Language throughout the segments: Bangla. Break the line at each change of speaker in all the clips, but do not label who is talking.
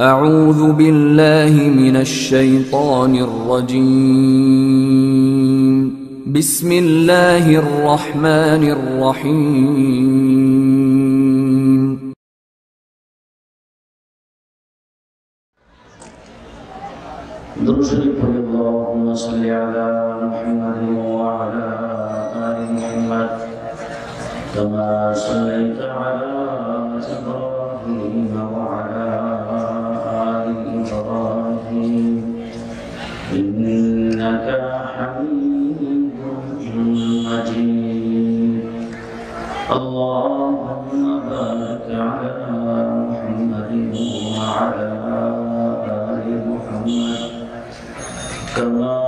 أعوذ بالله من الشيطان الرجيم. بسم الله الرحمن الرحيم.
قل اللهم صل على محمد وعلى آل محمد. كما صليت على اللهم بارك على محمد وعلى آل محمد كما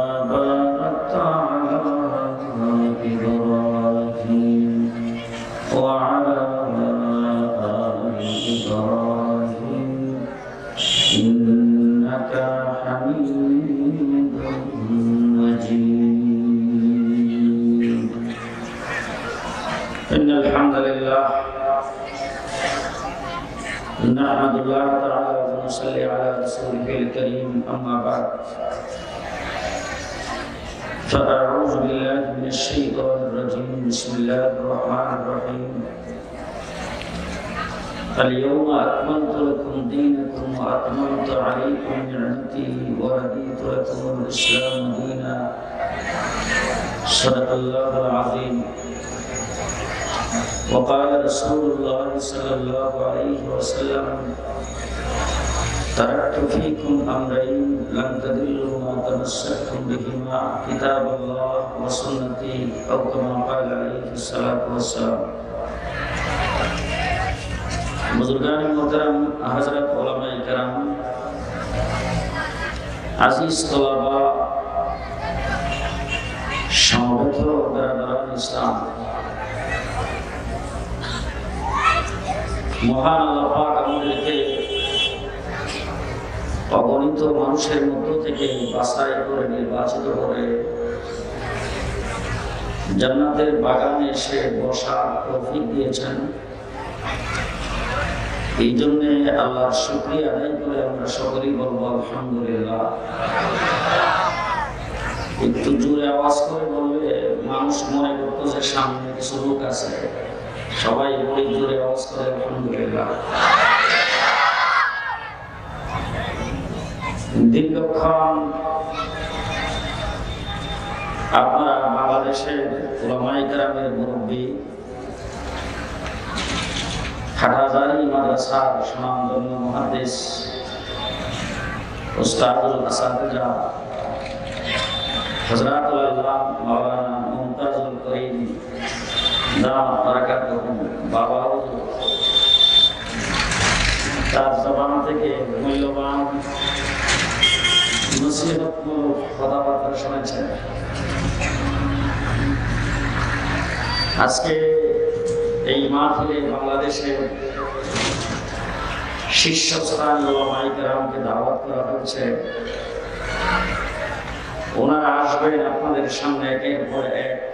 الله تعالى ونصلي على رسوله الكريم أما بعد. فأعوذ بالله من الشيطان الرجيم. بسم الله الرحمن الرحيم. اليوم أكملت لكم دينكم وأتممت عليكم نعمتي ورضيت لكم الإسلام دينا. صدق الله العظيم. وقال رسول الله صلى الله عليه وسلم تركت فيكم أمرين لن تضلوا ما تمسكتم بهما كتاب الله وسنتي أو كما قال عليه الصلاة والسلام বুজুর্গান মোহতারাম হজরত ওলামাই کرام আজিজ তলাবা সমবেত বেরাদারান ইসলাম মহান আল্লাহ আমাদেরকে অগণিত মানুষের মধ্য থেকে বাছাই করে, নির্বাচিত করে। জান্নাতের বাগানে এসে বসার তৌফিক দিয়েছেন। এই জন্য আল্লাহর শুক্রিয়া আদায় করে আমরা সকলেই বলব আলহামদুলিল্লাহ। একটু জোরে আওয়াজ করে বললে মানুষ মনে করতো যে সামনে কিছু লোক আছে। সবাই বলে জোরে আওয়াজ করে, আলহামদুলিল্লাহ। দীর্ঘক্ষণ আপনারা বাংলাদেশের ওলামাই গ্রামের মুরব্বী, হাটহাজারি মাদ্রাসার সুনামধন্য মহাদেশ উস্তাদুল আসাদিজা হজরাতুল আল্লাহ মাওলানা মুমতাজুল করিম মূল্যবান কথাবার্তা শুনেছেন। আজকে এই মাহফিলে বাংলাদেশের শীর্ষস্থান দাওয়াত করা হচ্ছে। ওনারা আসবেন আপনাদের সামনে একের পর এক।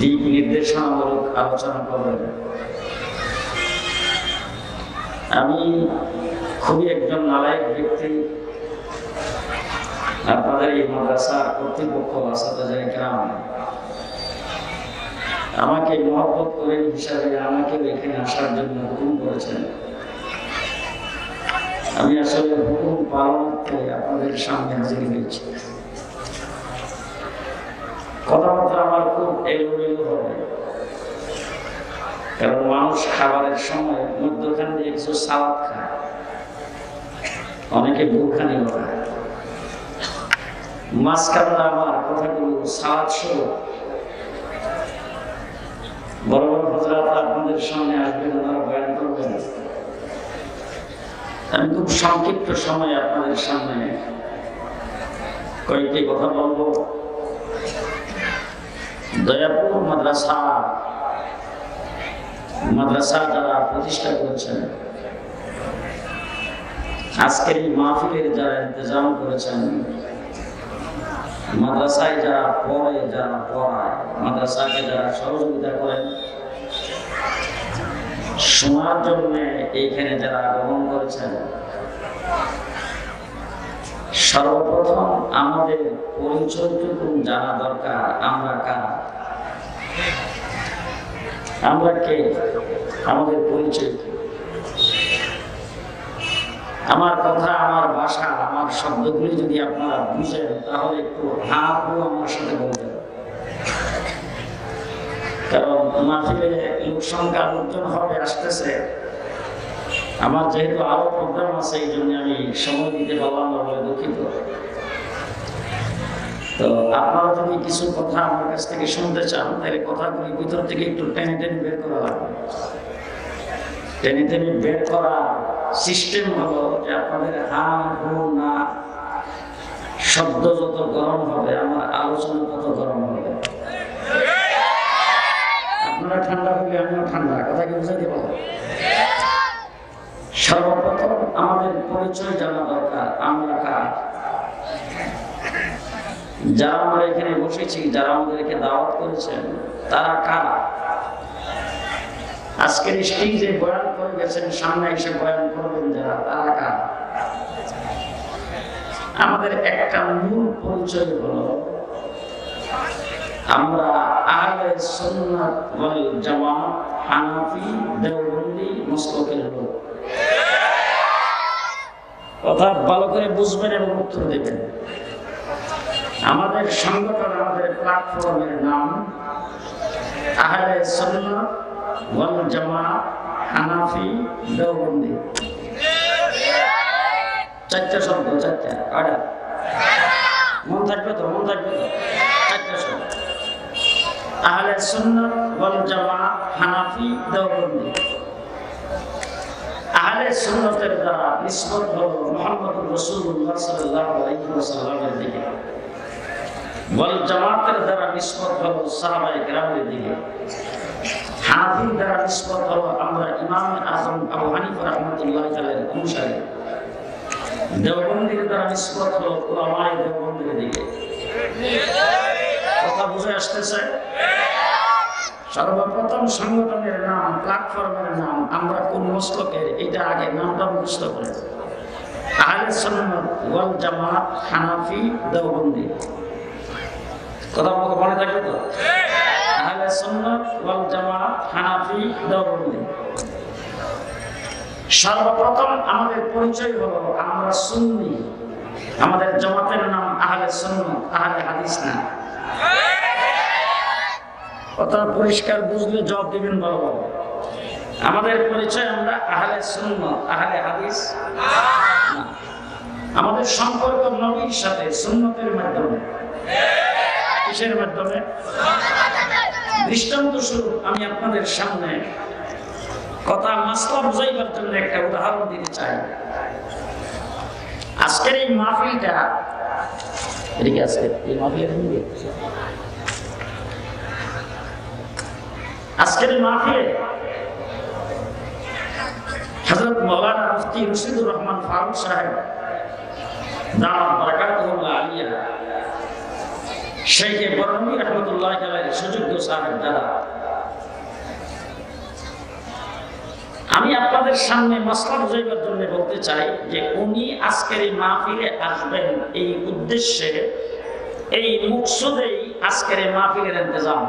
দিক নির্দেশনামূলক আলোচনা করবেন। আমি খুবই একজন নালায়ক ব্যক্তি আপনাদের এই মাদ্রাসার কর্তৃপক্ষ যায় গ্রাম আমাকে মহব্বত করে হিসাবে আমাকে এখানে আসার জন্য হুকুম করেছেন। আমি আসলে হুকুম পালনার্থে আপনাদের সামনে হাজির হয়েছি। কথাবার্তা আমার খুব এলোমেলো হবে। কারণ মানুষ খাবারের সময় মধ্যখান দিয়ে কিছু সালাদ খায়। অনেকে বুখানি খায় মাঝখানটা আমার কথাগুলো সালাদ স্বরূপ বড় বড় হজরাত আপনাদের সামনে আসবেন, ওনারা বয়ান করবেন। আমি খুব সংক্ষিপ্ত সময় আপনাদের সামনে কয়েকটি কথা বলব। দয়াপুর মাদ্রাসা। মাদ্রাসা যারা প্রতিষ্ঠা করেছেন, আজকের এই মাহফিলের যারা ইন্তজাম করেছেন, মাদ্রাসায় যারা পড়ে, যারা পড়ায়, মাদ্রাসাকে যারা সহযোগিতা করেন শোনার জন্য এইখানে যারা আগমন করেছেন সর্বপ্রথম আমাদের পরিচয়টুকু জানা দরকার, আমরা কারা? আমরা কে? আমাদের পরিচয় আমার কথা, আমার ভাষা, আমার শব্দগুলি যদি আপনারা বুঝেন, তাহলে একটু হা হু আমার সাথে বলবেন। কারণ মাহফিলে লোক সংখ্যা লোকজন হবে, আসতেছে। আমার যেহেতু আরও প্রোগ্রাম আছে, এই জন্য আমি সময় দিতে পারলাম না বলে দুঃখিত। তো আপনারা যদি কিছু কথা আমার কাছ থেকে শুনতে চান, তাহলে কথাগুলি ভিতর থেকে একটু টেনে টেনে বের করা লাগবে। টেনে টেনে বের করা সিস্টেম হলো যে আপনাদের হা, হু, না, শব্দ যত গরম হবে, আমার আলোচনা তত গরম হবে। আপনারা ঠান্ডা হলে আমিও ঠান্ডা, কথা কি বুঝাতে পারব সর্বপ্রথম আমাদের পরিচয় জানা দরকার, আমরা কার? যারা আমরা এখানে বসেছি, যারা আমাদেরকে দাওয়াত করেছেন, তারা কারা? আজকের স্টেজে বয়ান করে গেছেন, সামনে এসে বয়ান করবেন যারা, তারা কারা? আমাদের একটা মূল পরিচয় হলো, আমরা আহলে সুন্নাত ওয়াল জামাত হানাফি, দেওবন্দি মুসলকের লোক। কথা ভালো করে বুঝবেন এবং উত্তর দেবেন। আমাদের সংগঠন, আমাদের প্ল্যাটফর্মের নাম আহলে সুন্নাত ওয়াল জামাত হানাফি দেওবন্দি। চারটা শব্দ, চারটা, কয়টা? মন থাকবে তো, মন থাকবে তো? চারটা শব্দ। আহলে ওয়াল হানাফি দেওবন্দি। আহলে সুন্নতের দ্বারা নিসবত হলো মুহাম্মদ আলাইহি ওয়াসাল্লামের দিকে। ওয়াল জামাতের দ্বারা নিসবত হলো সাহাবায়ে কেরামের দিকে। হানাফির দ্বারা নিসবত হলো আমরা ইমাম আজম আবু হানিফা রাহমাতুল্লাহ আলাইহির অনুসারী। দেওবন্দির দ্বারা কথা বুঝে আসতেছে? সর্বপ্রথম সংগঠনের নাম প্ল্যাটফর্মের নাম, আমরা কোন মস্তকের, এটা আগে নামটা মুখস্থ করে হানাফি কথা মনে থাকবে তো? সুন্নাত ওয়াল জামাত, হানাফি সর্বপ্রথম আমাদের পরিচয় হলো আমরা সুন্নি। আমাদের জমাতের নাম আহলে সুন্নাত, আহলে হাদিস না। কথা পরিষ্কার বুঝলে জবাব দিবেন বলো আমাদের পরিচয় আমরা আহলে সুন্নত আহলে হাদিস। আমাদের সম্পর্ক নবীর সাথে সুন্নতের মাধ্যমে। কিসের মাধ্যমে? দৃষ্টান্ত স্বরূপ আমি আপনাদের সামনে কথা মাসলা বুঝাইবার জন্য একটা উদাহরণ দিতে চাই। আজকের এই মাহফিলটা, এদিকে আজকে এই মাহফিলের আজকের মাহফিলে হযরত মাওলানা মুফতি রশিদুর রহমান ফারুক সাহেব, দামাত বারাকাতুহুল্লাহ আলিয়া, শেখে সুযোগ্য সাহেব আমি আপনাদের সামনে মাসলা বুঝাইবার জন্য বলতে চাই যে উনি আজকের এই মাহফিলে আসবেন এই উদ্দেশ্যে, এই মুকসুদেই আজকের এই মাহফিলের ইন্তজাম।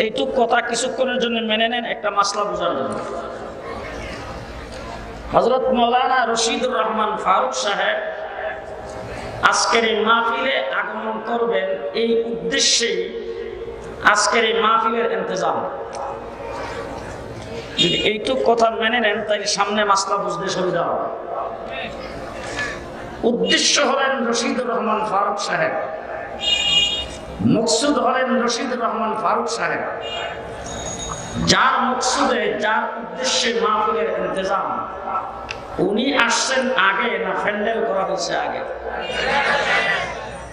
এইটুক কথা কিছুক্ষণের জন্য মেনে নেন, একটা মাসলা বোঝার জন্য। হজরত মৌলানা রশিদুর রহমান ফারুক সাহেব আজকের এই মাহফিলে আগমন করবেন এই উদ্দেশ্যেই আজকের এই মাহফিলের ইন্তজাম। যদি এইটুক কথা মেনে নেন, তাহলে সামনে মাসলা বুঝতে সুবিধা হবে। উদ্দেশ্য হলেন রশিদুর রহমান ফারুক সাহেব। মকসুদ হলেন রশিদ রহমান ফারুক সাহেব। যার মকসুদে, যার উদ্দেশ্যে মাহফিলের ইন্তজাম, উনি আসছেন আগে না ফ্যান্ডেল করা হয়েছে আগে?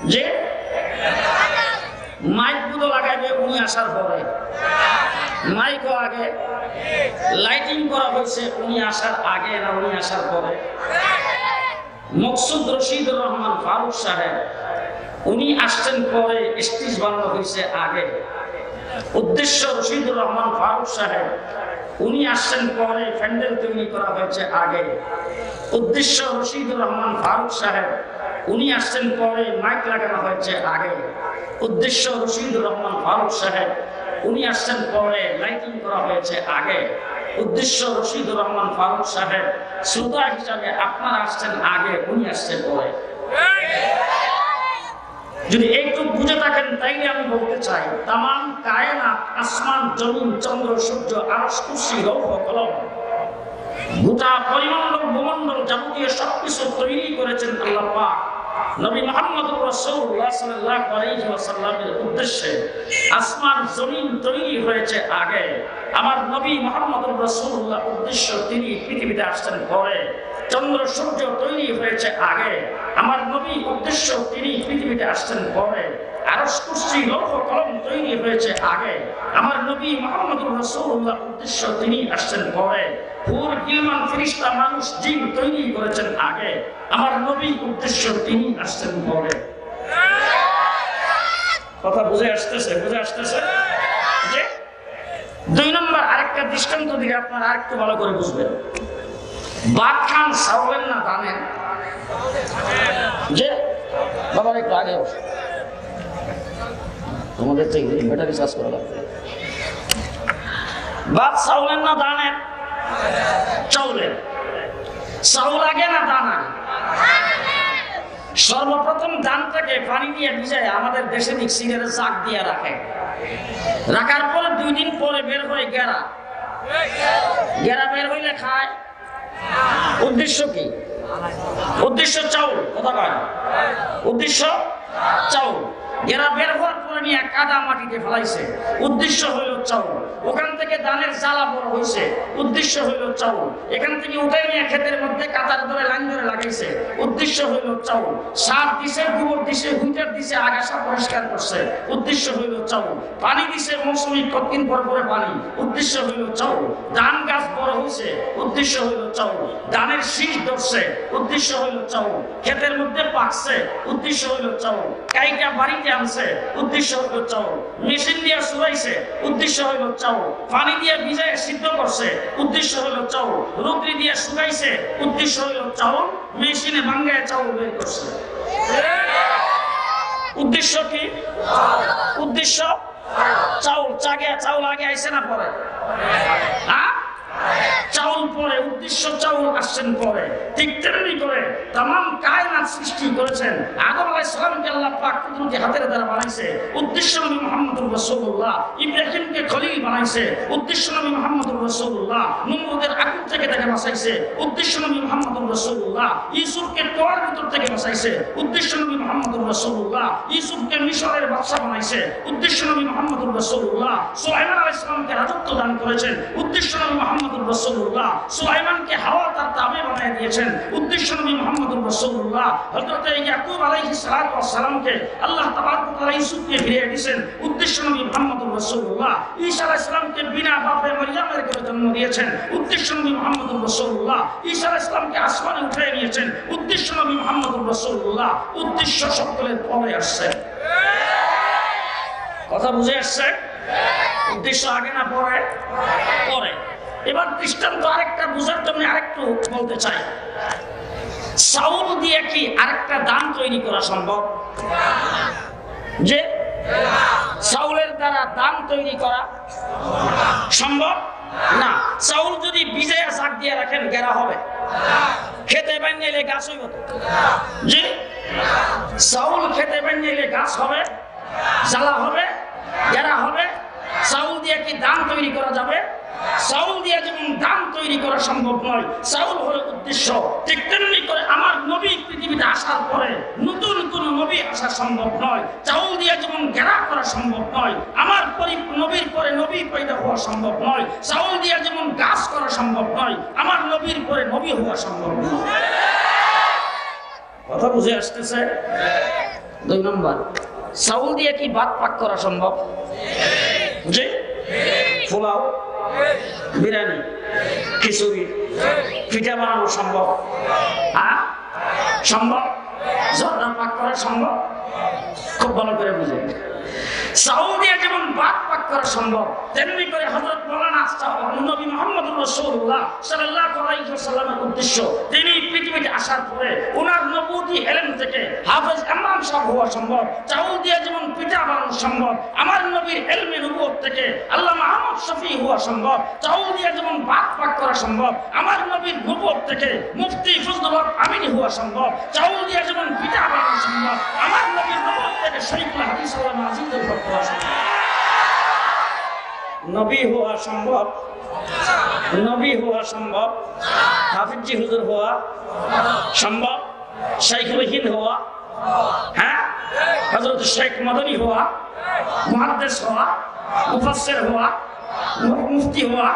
যে মাইকগুলো লাগাইবে উনি আসার পরে। মাইকও আগে। লাইটিং করা হয়েছে উনি আসার আগে না উনি আসার পরে? মকসুদ রশিদুর রহমান ফারুক সাহেব। উনি আসছেন পরে স্টেজ বানানো হয়েছে আগে। উদ্দেশ্য রশিদুর রহমান ফারুক সাহেব, উনি আসছেন পরে প্যান্ডেল তৈরি করা হয়েছে আগে। উদ্দেশ্য রশিদুর রহমান ফারুক সাহেব, উনি আসছেন পরে মাইক লাগানো হয়েছে আগে। উদ্দেশ্য রশিদুর রহমান ফারুক সাহেব, উনি আসছেন পরে লাইটিং করা হয়েছে আগে। উদ্দেশ্য রশিদুর রহমান ফারুক সাহেব, শ্রোতা হিসাবে আপনারা আসছেন আগে, উনি আসছেন পরে। যদি একটু বুঝে থাকেন, তাইলে আমি বলতে চাই, তামাম কায়নাত, আসমান, জমিন, চন্দ্র, সূর্য আর কুশি লৌহ কলম, গোটা পরিমণ্ডল, ভূমণ্ডল যাবতীয় সবকিছু তৈরি করেছেন আল্লাহ পাক। নবী মোহাম্মদ রাসূলুল্লাহ সাল্লাল্লাহু আলাইহি ওয়াসাল্লামের উদ্দেশ্যে আসমান জমিন তৈরি হয়েছে আগে। আমার নবী মোহাম্মদ রাসূলুল্লাহ উদ্দেশ্য তিনি পৃথিবীতে আসছেন পরে। চন্দ্র, সূর্য তৈরি হয়েছে আগে। আমার নবী উদ্দেশ্য তিনি পৃথিবীতে আসছেন পরে। আরস কুর্সি লৌহ কলম তৈরি হয়েছে আগে। আমার নবী মোহাম্মদ রাসূলুল্লাহ উদ্দেশ্য তিনি আসছেন পরে। হুর গিলমান ফিরিস্তা মানুষ জিন তৈরি করেছেন আগে। আমার নবী উদ্দেশ্য তিনি আসছেন পরে। কথা বুঝে আসতেছে বুঝে আসতেছে? যে দুই নম্বর আরেকটা দৃষ্টান্ত দিকে আপনারা আরেকটু ভালো করে বুঝবেন। বাদ খান সাউলেন না দানেন যে বাবা একটু আগে বসো। তোমাদের তো ব্যাটারি চার্জ করা লাগবে। বাদ চাউলেন না দানের? চাউলের। চাউল আগে না দানা সর্বপ্রথম ধানটাকে পানি দিয়ে ভিজায় আমাদের দেশে দিক সিগারে চাক দিয়ে রাখে। রাখার পরে দুই দিন পরে বের হয় গেরা। গেরা বের হইলে খায়। উদ্দেশ্য কি? উদ্দেশ্য চাউল, কথা কয়। উদ্দেশ্য চাউল। এরা বের হওয়ার পরে নিয়ে কাদা মাটিতে ফেলাইছে। উদ্দেশ্য হইল চাউল। ওখান থেকে ধানের জ্বালা বড় হয়েছে উদ্দেশ্য হইল চাউল। এখান থেকে উঠে নিয়ে ক্ষেতের মধ্যে কাতার ধরে লাইন ধরে লাগাইছে। উদ্দেশ্য হইল চাউল। সার দিছে, গোবর দিছে হুইটার দিছে, আগাছা পরিষ্কার করছে। উদ্দেশ্য হইল চাউল। পানি দিছে, মৌসুমি কতদিন পর পরে পানি। উদ্দেশ্য হইল চাউল। ধান গাছ বড় হয়েছে উদ্দেশ্য হইল চাউল। ধানের শীষ ধরছে। উদ্দেশ্য হইল চাউল। ক্ষেতের মধ্যে পাকছে। উদ্দেশ্য হইল চাউল। কাইটা বাড়িতে আনছে, উদ্দেশ্য হইল চাউল। মেশিন দিয়ে সুরাইছে উদ্দেশ্য হইল চাউল। পানি দিয়ে ভিজায় সিদ্ধ করছে, উদ্দেশ্য হইল চাউল। রুদ্রি দিয়ে শুকাইছে, উদ্দেশ্য হইল চাউল। মেশিনে ভাঙ্গায় চাউল বের করছে। উদ্দেশ্য কি? উদ্দেশ্য? চাউল। চাগে চাউল আগে আইছে না পরে? হ্যাঁ? চাউল পরে, উদ্দেশ্য চাউল আসছেন পরে। ঠিক তেমনি করে তাম কায়নাত সৃষ্টি করেছেন। আদম সালামকে আল্লাহ পাক কুদরতি হাতের দ্বারা বানাইছে। উদ্দেশ্য নবী মুহাম্মদুর রাসূলুল্লাহ। ইব্রাহিমকে খলিল বানাইছে। উদ্দেশ্য নবী নমরুদের আগুন থেকে তাকে বাঁচাইছে। উদ্দেশ্য নবী মুহাম্মদুর রাসূলুল্লাহ। ইউসুফকে তোয়ার ভিতর থেকে বাঁচাইছে। উদ্দেশ্য নবী মুহাম্মদুর রাসূলুল্লাহ। ইউসুফকে মিশরের বাদশা বানাইছে। উদ্দেশ্য নবী সালামকে রাজত্ব দান করেছেন। উদ্দেশ্য নবী মুহাম্মদুর রাসূলুল্লাহ। সুলাইমানকে হাওয়া তার তাবে বানিয়ে দিয়েছেন। উদ্দেশ্য নবী মুহাম্মদুর রাসূলুল্লাহ। হযরত ইয়াকুব ওয়াস সালামকে আল্লাহ তাবারক ওয়া তাআলা ইউসুফকে ফিরিয়ে দিয়েছেন। উদ্দেশ্য নবী মুহাম্মদুর রাসূলুল্লাহ। ঈসা আলাইহিস সালামকে বিনা বাপে মারইয়ামের করে জন্ম দিয়েছেন। উদ্দেশ্য নবী মুহাম্মদুর রাসূলুল্লাহ। ঈসা আলাইহিস সালামকে আসমানে উঠিয়ে নিয়েছেন। উদ্দেশ্য নবী মুহাম্মদুর রাসূলুল্লাহ। উদ্দেশ্য সকলের পরে আসছে। কথা বুঝে আসছে? উদ্দেশ্য আগে না পরে। পরে। এবার দৃষ্টান্ত আরেকটা বুঝার জন্য আরেকটু বলতে চাই। চাউল দিয়ে কি আরেকটা দান তৈরি করা সম্ভব? যে চাউলের দ্বারা দান তৈরি করা সম্ভব? না। চাউল যদি বিজয়া শাক দিয়ে রাখেন, গেরা হবে। খেতে বানিয়ে গাছ হইব জি? চাউল খেতে বানিয়ে গাছ হবে, জ্বালা হবে, গেরা হবে। চাউল দিয়ে কি দান তৈরি করা যাবে? চাউল দিয়ে যেমন দান তৈরি করা সম্ভব নয়, চাউল হলো উদ্দেশ্য। ঠিক করে আমার নবী পৃথিবীতে আসার পরে নতুন কোন নবী আসা সম্ভব নয়, চাউল দিয়ে যেমন গেরা করা সম্ভব নয়, আমার নবীর পরে নবী পয়দা হওয়া সম্ভব নয়, চাউল দিয়ে যেমন গাছ করা সম্ভব নয়, আমার নবীর পরে নবী হওয়া সম্ভব নয়। কথা বুঝে আসতেছে? দুই নম্বর, চাউল দিয়ে কি ভাত পাক করা সম্ভব? জি পোলাও, বিরিয়ানি, খিচুড়ি, পিঠা বানানো সম্ভব? হ্যাঁ? সম্ভব? ঝর্ণা পাক করা সম্ভব? খুব ভালো করে বুঝে। চাউল দিয়ে যেমন ভাত পাক করা সম্ভব, তেমনি করে হযরত মাওলানা নবী মুহাম্মদ রাসূলুল্লাহ সাল্লাল্লাহু আলাইহি ওয়াসাল্লামের উদ্দেশ্য, তিনি পৃথিবীতে আসার পরে ওনার নবুয়তি এলেম থেকে হাফেজ ইমাম সাহেব হওয়া সম্ভব চাউল দিয়ে যেমন পিঠা বানানো সম্ভব, আমার নবীর এলমে নবুয়ত থেকে আল্লামা আহমদ শফি হওয়া সম্ভব চাউল দিয়ে যেমন ভাত পাক করা সম্ভব, আমার নবীর নবুয়ত থেকে মুফতি ফজলুল হক আমিনী হওয়া সম্ভব চাউল দিয়ে যেমন পিঠা বানানো সম্ভব, আমার নবীর নবুয়ত থেকে শরীফুল হাদিস আল্লামা আজিজুল নবী হওয়া সম্ভব। নবী হওয়া সম্ভব। হাফিজি হুজুর হওয়া সম্ভব। শাইখুল হিন্দ হওয়া। হ্যাঁ? হজরত শেখ মদনী হওয়া। মহাদ্দেশ হওয়া। মুফাসসির হওয়া। মুফতি হওয়া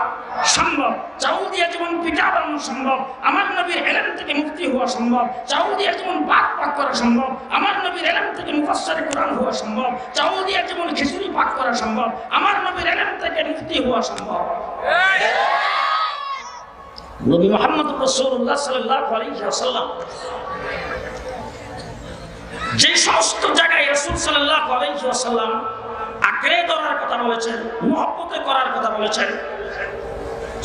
সম্ভব। চাউল দিয়ে যেমন পিঠা বানানো সম্ভব। আমার নবীর এলেম থেকে মুক্তি হওয়া সম্ভব। চাউল দিয়ে যেমন পাক পাক করা সম্ভব। আমার নবীর এলেম থেকে মুফাসসির কোরআন হওয়া সম্ভব। চাউল দিয়ে যেমন খিচুড়ি পাক করা সম্ভব। আমার নবীর এলেম থেকে মুক্তি হওয়া সম্ভব। নবী মোহাম্মদ রাসূলুল্লাহ সাল্লাল্লাহু আলাইহি ওয়াসাল্লাম যে সমস্ত জায়গায় রাসূল সাল্লাল্লাহু আলাইহি ওয়াসাল্লাম আঁকড়ে ধরার কথা বলেছেন মহব্বতে করার কথা বলেছেন,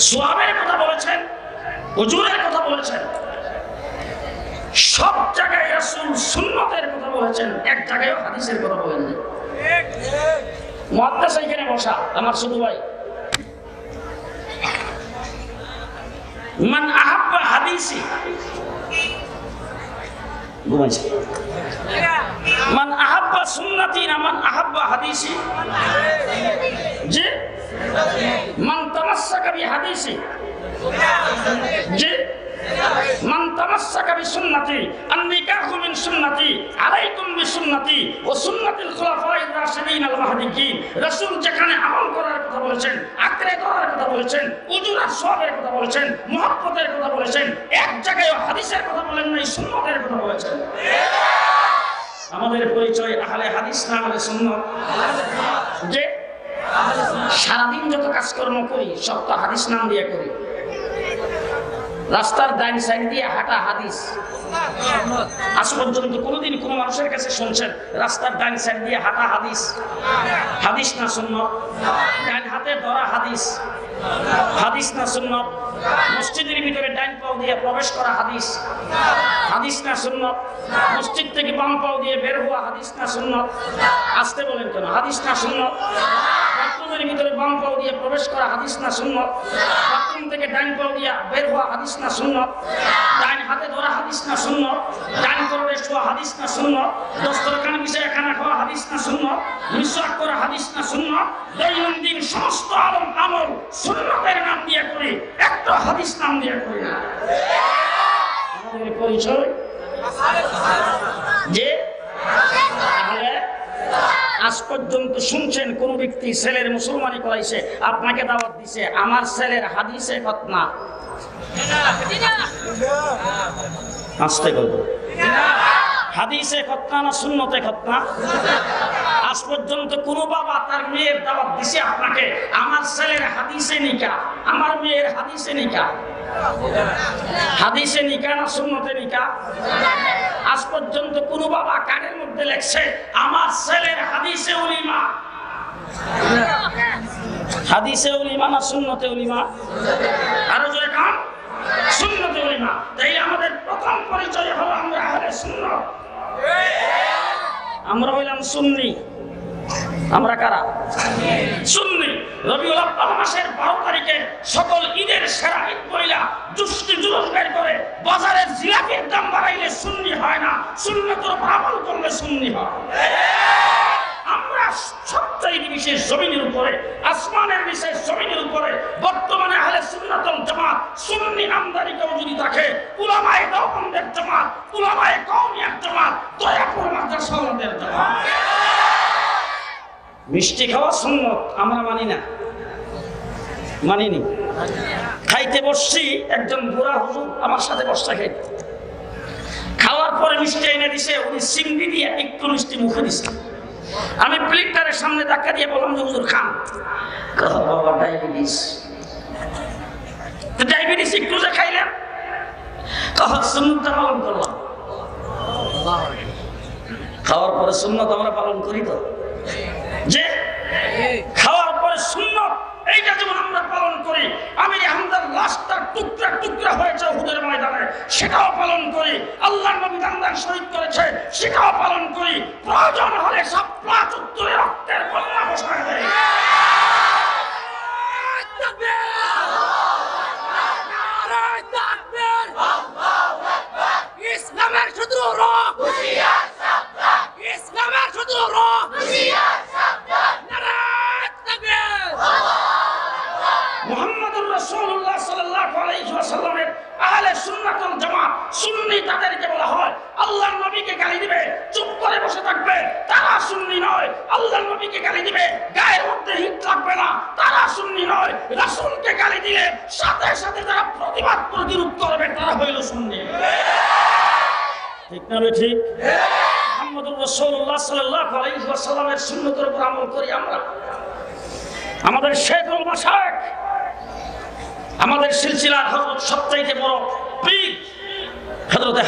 সোয়াবের কথা বলেছেন, হুজুরের কথা বলেছেন। সব জায়গায় রাসূল সুন্নতের কথা বলেছেন, এক জায়গায় হাদিসের কথা বলেন না মুহাদ্দিস এখানে বসা, আমার ছোট ভাই। মান আহাব্বা হাদিসি ঘুমাইছে। মান আহাব্বা সুন্নতি না মান আহাব্বা হাদিসি। জি মান তামাসসাকা বি হাদিসি। জি মান তামাসসাকা বি সুন্নতি আন নিকাহু মিন সুন্নতি, আলাইকুম বি সুন্নতি ওয়া সুন্নাতিল খুলাফায়ে রাশিদিন আল মাহদিয়িন রাসূল যেখানে আমল করার কথা বলেছেন, আঁকড়ে ধরার কথা বলেছেন উজুর আর সওয়াবের কথা বলেছেন, মুহাব্বতের কথা বলেছেন, এক জায়গায় হাদিসের কথা বলেন নাই, সুন্নতের কথা বলেছেন। আমাদের পরিচয় আহলে হাদিস না আহলে সুন্নত যে সারাদিন যত কাজকর্ম করি, সব তো হাদিস নাম দিয়ে করি। রাস্তার ডাইন সাইড দিয়ে হাঁটা হাদিস। আজ পর্যন্ত কোনোদিন কোনো মানুষের কাছে শুনছেন, রাস্তার ডাইন সাইড দিয়ে হাঁটা হাদিস? হাদিস না শূন্য ডাইন হাতে ধরা হাদিস। হাদিস না শূন্য মসজিদের ভিতরে ডাইন পাও দিয়ে প্রবেশ করা হাদিস হাদিস না শূন্য মসজিদ থেকে বাম পাও দিয়ে বের হওয়া হাদিস না শূন্য আসতে বলেন কেন হাদিস না বাথরুমের ভিতরে বাম দিয়ে প্রবেশ করা হাদিস না থেকে ডাইন বের হাদিস না ডাইন হাতে ধরা হাদিস না হাদিস না বিষয়ে হাদিস না করা হাদিস না দৈনন্দিন সমস্ত আমল সুন্নতের নাম দিয়ে করি একটা হাদিস নাম দিয়ে করি। না আমাদের পরিচয়? যে? আজ পর্যন্ত শুনছেন কোন ব্যক্তি ছেলের মুসলমানি করাইছে আপনাকে দাওয়াত দিছে আমার ছেলের হাদিসে ঘটনা। আসতে গল্প হাদিসে খতনা না শূন্যতে খতনা আজ পর্যন্ত কোন বাবা তার মেয়ের দাওয়াত দিছে আপনাকে, আমার ছেলের হাদিসে নিকা, আমার মেয়ের হাদিসে নিকা। হাদিসে নিকা না শূন্যতে নিকা? আজ পর্যন্ত কোন বাবা কার্ডের মধ্যে লেখছে, আমার ছেলের হাদিসে উলিমা। হাদিসে উলিমা না শূন্যতে উলিমা? আরও জোরে কাম শূন্যতে উলিমা। তাই আমাদের প্রথম পরিচয় হলো আমরা আহলে সুন্নাত। আমরা হইলাম সুন্নি। আমরা কারা? সুন্নি। রবিউল আব্বাল মাসের বারো তারিখে সকল ঈদের সেরা ঈদ মহিলা জুলুস বের করে বাজারে জিলাপির দাম বাড়াইলে সুন্নি হয় না। সুন্নতর আমল করলে সুন্নি হয়। আমরা সবচাইতে বিশেষ জমিনের উপরে, আসমানের বিশেষ জমিনের উপরে, বর্তমানে আহলে সুন্নাতুল জামাত সুন্নি নামদারি কেউ যদি থাকে উলামায়ে দেওবন্দের জামাত, উলামায়ে কওমিয়ার জামাত, দয়াপুর মাদ্রাসাওয়ালাদের জামাত। মিষ্টি খাওয়া সুন্নত, আমরা মানি না। মানিনি। খাইতে বসছি, একজন বুড়া হুজুর আমার সাথে বসা খাইতে। খাওয়ার পরে মিষ্টি এনে দিছে, উনি সিংড়ি দিয়ে একটু মিষ্টি মুখে দিছে। আমি প্লেটটারের সামনে ধাক্কা দিয়ে বললাম যে হুজুর, খান। বাবা, ডায়াবেটিস। ডায়াবেটিস একটু যে সুন্নতটা পালন করলাম। খাওয়ার পরে সুন্নত আমরা পালন করি তো। যে খাওয়ার পরে এইটা যেমন আমরা পালন করি আমির হামদার লাশটা টুকরা টুকরা হয়েছে হুদের ময়দানে সেটাও পালন করি আল্লাহ নবী দান্দার শহীদ করেছে সেটাও পালন করি প্রয়োজন হলে সব প্লাচ উত্তরে রক্তের বন্যা বসায় দেয়
ইসলামের শুধু রোগ ইসলামের শুধু রোগ নারায়ণ তাকবীর
মুহাম্মদুর রাসূলুল্লাহ সাল্লাল্লাহু আলাইহি ওয়াসাল্লামের আহলে সুন্নাত ওয়াল জামাত সুন্নি তাদেরকে বলা হয় আল্লাহর নবীকে গালি দিবে চুপ করে বসে থাকবে তারা সুন্নি নয়, আল্লাহর নবীকে গালি দিবে, গায়ের মধ্যে হিট লাগবে না। তারা সুন্নি নয়, রাসূলকে গালি দিলে সাথে সাথে তারা প্রতিবাদ প্রতিরোধ করবে তারা হইল সুন্নি। ঠিক না বে ঠিক? করি আমরা। আমাদের আমাদের সিলসিলার সবচাইতে বড়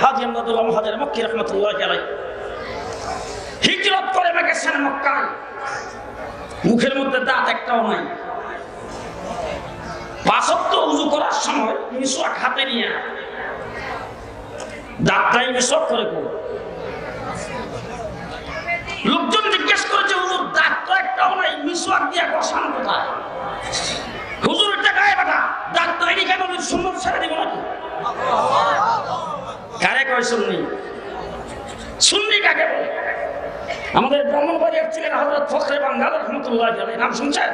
হাজি আমদাদুল্লাহ হিজরত করে গেছেন মক্কায়। মুখের মধ্যে দাঁত একটাও নাই। পাঁচত্ব উজু করার সময় মিসওয়াক হাতে নিয়ে দাঁতটাই মিসওয়াক করে করো লোকজন জিজ্ঞেস করেছে, হুজুর, দাঁত তো একটাও নাই, মিসওয়াক দিয়া বসান কোথায়? হুজুর, এটা গায়ে বেটা দাঁত তৈরি কেন? সুন্দর ছেড়ে দিব নাকি? কারে কয় শুননি শুননি কাকে বলে? আমাদের ব্রাহ্মণবাড়িয়ার ছিলেন হজরত ফখরে বাঙ্গাল রহমতুল্লাহ আলাই নাম শুনছেন?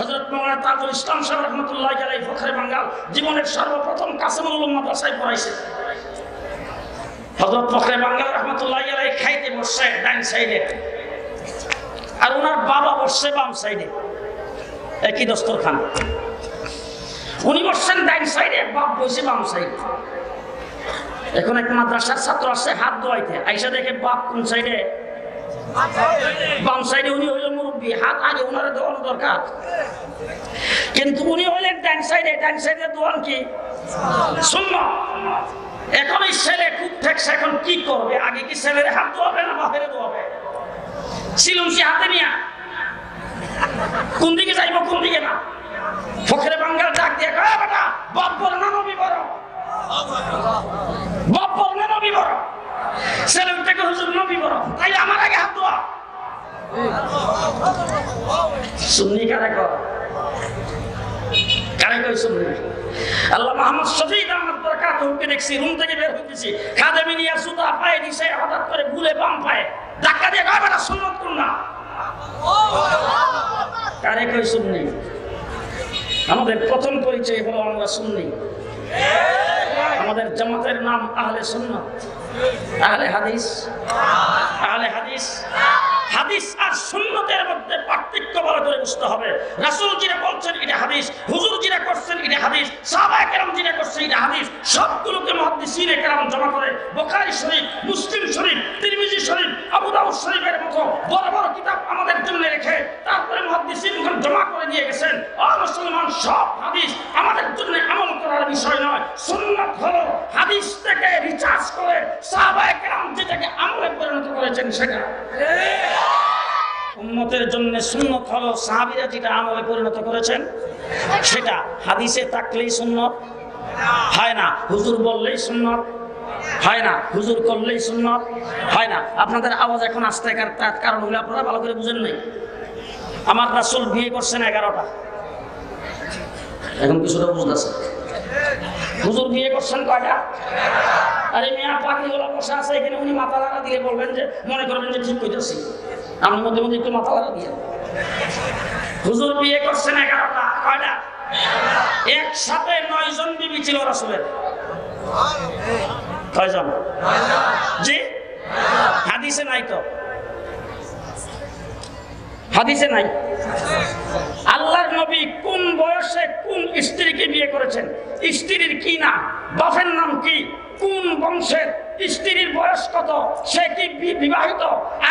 হজরত মৌলানা তাজুল ইসলাম সাহেব রহমতুল্লাহ আলাই ফখরে বাঙ্গাল জীবনের সর্বপ্রথম কাসেমুল মাদ্রাসায় পড়াইছে হজরত ফখরে বাঙ্গাল রহমতুল্লাহ আলাই খাইতে বসছে ডাইন সাইডে। আর ওনার বাবা বসছে বাম সাইডে। একই দস্তরখান। উনি বসছেন ডাইন সাইডে বাপ বসে বাম সাইডে। এখন এক মাদ্রাসার ছাত্র আসছে হাত ধোয়াইতে। আইসা দেখে বাপ কোন সাইডে? বাম সাইডে উনি হইল মুরব্বী, হাত আগে ওনারে দেওয়ানো দরকার। কিন্তু উনি হইলেন ডান সাইডে ডান সাইডে দোয়ান কি? শূন্য। এখন এই ছেলে খুব ঠেকছে, এখন কি করবে? আগে কি ছেলের হাত ধোয়াবে না বাপেরে ধোয়াবে? সিলুমসি হাতে নিয়া। কোন দিকে যাইব, কোন দিকে না? ফখরে বাঙ্গাল ডাক দিয়ে বেটা, বাপ বলে না নবী বড়। বাপ বলে না নবী বড়। ছেলে থেকে হুজুর নবী বড় তাইলে আমার আগে হাত ধোয়া। সুন্নি কারে কর কারে কই সুন্নি? আল্লাহ মোহাম্মদ শফিক আহমদ বরকাত হুকে দেখছি, রুম থেকে বের হইতেছি। খাদেমি নিয়ে সুতা পায়ে দিছে, হঠাৎ করে ভুলে বাম পায়ে। ধাক্কা দিয়ে কয়, বেটা, সুন্নত কোন না। কারে কই শুননি আমাদের প্রথম পরিচয় হলো আমরা শুননি আমাদের জামাতের নাম আহলে সুন্নাত। আহলে হাদিস। আহলে হাদিস। হাদিস আর সুন্নতের মধ্যে পার্থক্য ভালো করে বুঝতে হবে। রাসূল যেটা বলছেন এটা হাদিস, হুজুর যেটা করছেন এটা হাদিস, সাহাবায়ে কেরাম যেটা করছেন এটা হাদিস। সবগুলোকে মুহাদ্দিসিনে কেরাম জমা করে বোখারি শরীফ, মুসলিম শরীফ, তিরমিজি শরীফ, আবু দাউদ শরীফের মতো বড় বড় কিতাব আমাদের জন্য রেখে তারপরে মুহাদ্দিসিন জমা করে দিয়ে গেছেন। আর মুসলমান সব হাদিস আমাদের জন্য আমল করার বিষয় নয়। সুন্নাত হলো হাদিস থেকে রিচার্জ করে সাহাবায়ে কেরাম যেটাকে আমলে পরিণত করেছেন সেটা। উম্মতের জন্য সুন্নত হলো সাহাবীরা যেটা আমলে পরিণত করেছেন, সেটা হাদিসে থাকলেই সুন্নত, হয় না? হুজুর বললেই সুন্নত, হয় না? হুজুর করলেই সুন্নত, হয় না? আপনাদের আওয়াজ এখন আসতে কারণ হলে আপনারা ভালো করে বুঝেন নাই। আমার রাসূল বিয়ে করছেন এগারোটা। এখন কিছুটা বুঝতেছে। হুজুর বিয়ে করছেন কয়টা? আরে মিয়া পাখি গুলো বসে আছে, এখানে উনি মাথা লাগা দিয়ে বলবেন যে, মনে করবেন যে ঠিক কইতেছি। আমার মধ্যে মধ্যে একটু মাথা লাগা দিয়ে। হুজুর বিয়ে করছেন এগারোটা, কয়টা? একসাথে নয় জন বিবি ছিল রাসুলের। কয়জন? জি? হাদিসে নাই তো। হাদিসে নাই। আল্লাহর নবী কোন বয়সে কোন স্ত্রীকে বিয়ে করেছেন? স্ত্রীর কি না? বাপের নাম কি? কোন বংশের? স্ত্রীর বয়স কত? সে কি বিবাহিত?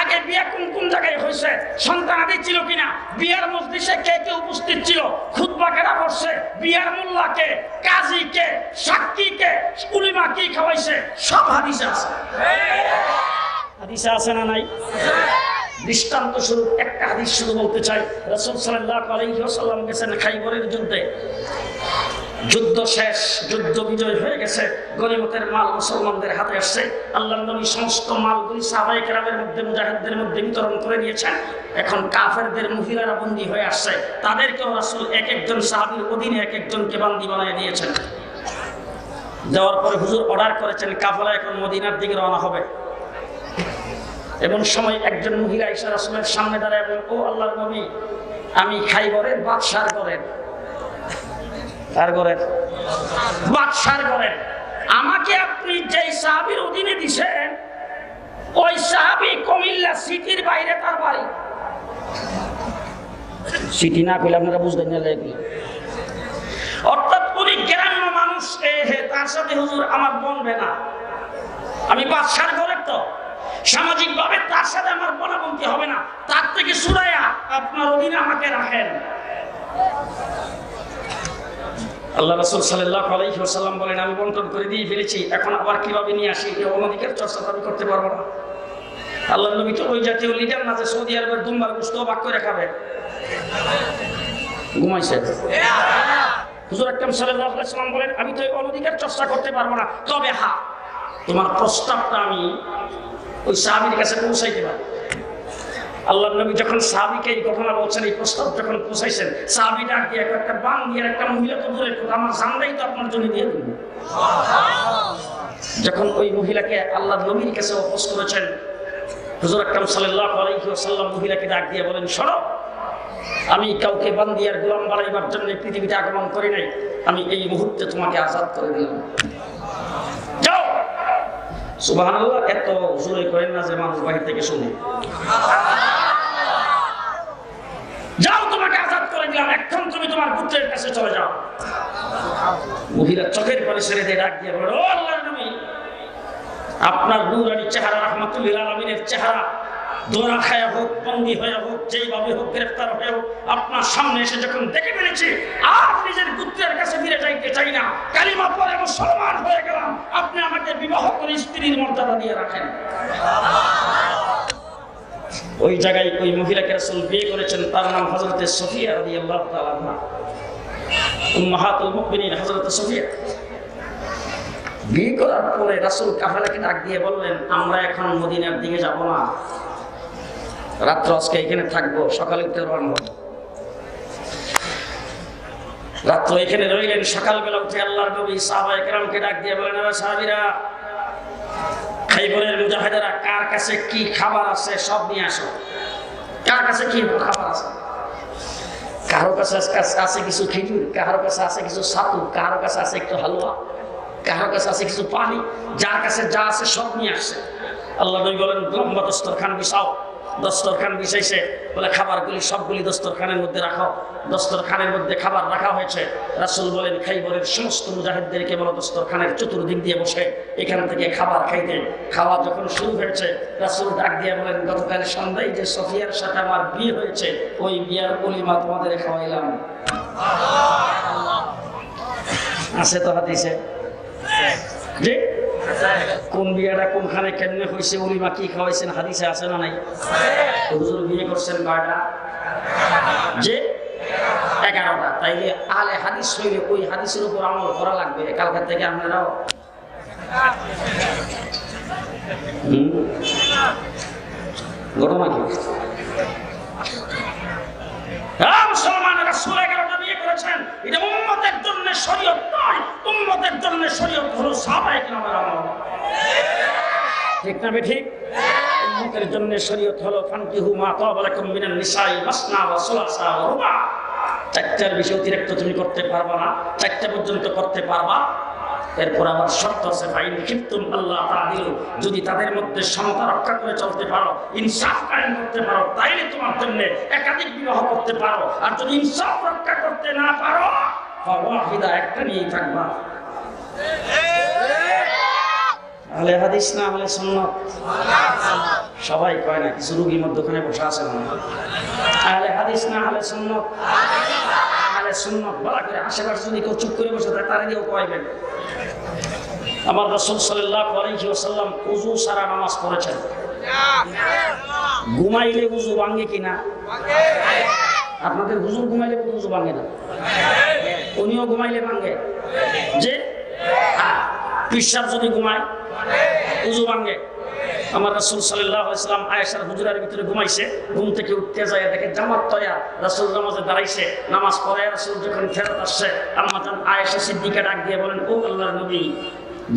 আগে বিয়ে কোন কোন জায়গায় হয়েছে? সন্তানাদি ছিল কিনা? বিয়ার মজলিসে কে কে উপস্থিত ছিল? খুতবা কেনা করছে? বিয়ার মোল্লা কে? কাজী কে? সাক্ষী কে? উলিমা কি খাওয়াইছে? সব হাদিসে আছে। হাদিসে আছে না নাই? দৃষ্টান্ত স্বরূপ একটা হাদিস শুধু বলতে চাই। রসুল সাল্লাহ গেছেন খাইবরের যুদ্ধে। যুদ্ধ শেষ, যুদ্ধ বিজয় হয়ে গেছে। গরিমতের মাল মুসলমানদের হাতে আসছে। আল্লাহ নবী সমস্ত মালগুলি সাহাবাই কেরামের মধ্যে, মুজাহিদদের মধ্যে বিতরণ করে দিয়েছেন এখন কাফেরদের মহিলারা বন্দী হয়ে আসছে। তাদেরকেও রাসুল এক একজন সাহাবির অধীনে এক একজনকে বান্দি বানিয়ে দিয়েছেন। দেওয়ার পরে হুজুর অর্ডার করেছেন, কাফলা এখন মদিনার দিকে রওনা হবে। এমন সময় একজন মহিলা ঈশা রাসুলের সামনে দাঁড়ায় বলেন ও আল্লাহ নবী, আমি খাইবরের বাদশার করেন কার করেন বাদশার করেন আমাকে আপনি যেই অধীনে দিছেন, ওই সিটির বাইরে তার না বুঝবেন না তার সাথে আমার বনবে না আমি বাদশার ঘরের তো। সামাজিক ভাবে তার সাথে আমার বনাবন্তি হবে না। তার থেকে সুরাইয়া আপনার অধীনে আমাকে রাখেন। আল্লাহ রসুল সাল্লাহ আলাইসাল্লাম বলেন, আমি বন্টন করে দিয়ে ফেলেছি। এখন আবার কীভাবে নিয়ে আসি? এই অনধিকার চর্চা আমি করতে পারব না। আল্লাহ নবী তো ওই জাতীয় লিডার না যে সৌদি আরবের দুম্বার গুস্ত বাক করে খাবে। ঘুমাইছে। হুজুর আকরাম সাল্লাল্লাহু আলাইহি সাল্লাম বলেন, আমি তো এই চর্চা করতে পারব না। তবে হ্যাঁ তোমার প্রস্তাবটা আমি ওই সাহাবীর কাছে পৌঁছাইতে পারব আল্লাহ নবী যখন সাহাবিকে এই ঘটনা বলছেন এই প্রস্তাব যখন পৌঁছাইছেন সাহাবি ডাক দিয়ে একটা বান দিয়ে একটা মহিলা তো দূরের আমার জানটাই তো আপনার জন্য দিয়ে দেবো যখন ওই মহিলাকে আল্লাহ নবীর কাছে অপোজ করেছেন হুজুর আকরাম সাল্লাল্লাহু আলাইহি ওয়াসাল্লাম মহিলাকে ডাক দিয়ে বলেন শোনো আমি কাউকে বান্দি আর গোলাম বানাইবার জন্য পৃথিবীতে আগমন করি নাই আমি এই মুহূর্তে তোমাকে আজাদ করে দিলাম। সুবহানাল্লাহ, এত জোরে করেন না যে মানুষ বাহির থেকে শুনে। যাও তোমাকে আজাদ করে দিলাম, এখন তুমি তোমার পুত্রের কাছে চলে যাও। মহিলা চোখের পরে ছেড়ে দিয়ে ডাক দিয়ে বলে, ও আল্লাহ নবী, আপনার নুরানি চেহারা রহমাতুল্লিল আলমিনের চেহারা দোরা খায়া হোক, বন্দি হয়ে হোক, যেইভাবে হোক, গ্রেফতার হয়ে হোক, আপনার সামনে এসে যখন দেখে ফেলেছি, আর নিজের পুত্রের কাছে ফিরে যাইতে চাই না, কালিমা পরে মুসলমান হয়ে গেলাম, আপনি আমাকে বিবাহ করে স্ত্রীর মর্যাদা দিয়ে রাখেন। ওই জায়গায় ওই মহিলাকে রাসূল বিয়ে করেছেন, তার নাম হযরতে সফিয়া রাদিয়াল্লাহু তাআলা আনহা। উম্মাহাতুল মুমিনিন হযরতে সফিয়া। বিয়ে করার পরে রাসূল কাফেলাকে ডাক দিয়ে বললেন, আমরা এখন মদিনার দিকে যাব না। রাত্র আজকে এখানে থাকব, সকালে উঠে রওনা হব রাত্র এখানে রইলেন, সকালবেলা উঠে আল্লাহর নবী সাহাবা একরামকে ডাক দিয়ে বলেন "আরে সাহাবীরা, খাইবরের মুজাহিদারা কার কাছে কি খাবার আছে সব নিয়ে আসো। কার কাছে কি খাবার আছে? কারও কাছে আছে- কিছু খেজুর, কারও কাছে আছে কিছু ছাতু, কারও কাছে আছে একটু হালুয়া, কারও কাছে আছে কিছু পানি, যার কাছে যা আছে সব নিয়ে আসছে আল্লাহ নবী বলেন, লম্বা দস্তরখান বিছাও। দস্তরখান বিছাইছে বলে খাবারগুলি সবগুলি দস্তরখানের মধ্যে রাখো। দস্তরখানের মধ্যে খাবার রাখা হয়েছে। রাসূল বলেন খাইবরের সমস্ত মুজাহিদদেরকে বলো দস্তরখানের চতুর্দিক দিয়ে বসে এখান থেকে খাবার খাইতে। খাওয়া যখন শুরু হয়েছে রাসূল ডাক দিয়ে বলেন গতকাল সন্ধ্যায় যে সফিয়ার সাথে আমার বিয়ে হয়েছে ওই বিয়ার পলিমা তোমাদের খাওয়াইলাম। আছে তো হাতিছে জি? কোন বিয়েটা কোনখানে কেমনে হয়েছে উনি উলিমা কি খাওয়াইছেন হাদিসে আছে না নাই? হুজুর বিয়ে করছেন কয়টা? যে এগারোটা। তাইলে আলে হাদিস হইলে ওই হাদিসের উপর আমল করা লাগবে। কালকা থেকে আপনারাও ঘটনা কি? হ্যাঁ, রাসূল এগারোটা বিয়ে করেছেন। এটা উম্মতের জন্য শরীয়ত নয়। উম্মতের জন্য শরীয়ত হলো সাহাবায়ে কেরামের আমল। ঠিক না ঠিক উম্মতের জন্য শরীয়ত হলো ফান্তিহু মা তাবালাকুম মিনান নিসাই মাসনা ওয়া সুলাসা ওয়া রুবা। চারটার বেশি অতিরিক্ত তুমি করতে পারবা না। চারটা পর্যন্ত করতে পারবা। এরপর আবার শর্ত আছে, ফাইন খিপ্তুম আল্লাহ তাআদিলু যদি তাদের মধ্যে সমতা রক্ষা করে চলতে পারো, ইনসাফ কায়েম করতে পারো, তাইলে তোমার জন্য একাধিক বিবাহ করতে পারো। আর যদি ইনসাফ রক্ষা করতে না পারো, ফাওয়াহিদা একটা নিয়েই থাকবা। আহলে হাদিস না আহলে সুন্নাত? সবাই কয় না, কিছু রুগীর মধ্যখানে বসে আছে না আহলে হাদিস না আহলে সুন্নাত? আহলে সুন্নাত বলা করে আশেপাশে যদি কেউ চুপ করে বসে থাকে তারা দিয়েও কয়বেন আমার রসুল সাল্লাল্লাহু আলাইহি ওয়াসাল্লাম উযু সারা নামাজ পড়েছেন। ঘুমাইলে উজু ভাঙ্গে কিনা? আপনাদের হুজুর ঘুমাইলে উজু ভাঙ্গে না। উনিও ঘুমাইলে ভাঙ্গে যে? হ্যাঁ, পিসাব যদি ঘুমায় উজু ভাঙ্গে আমার রাসুল সাল্লাহ ইসলাম আয়েশার হুজুরের ভিতরে ঘুমাইছে, ঘুম থেকে উঠতে যায় দেখে জামাত তয়া রাসুল নামাজে দাঁড়াইছে। নামাজ পড়ে রাসুল যখন ফেরত আসছে, আম্মা জান আয়েশা সিদ্দিকে ডাক দিয়ে বলেন, ও আল্লাহর নবী,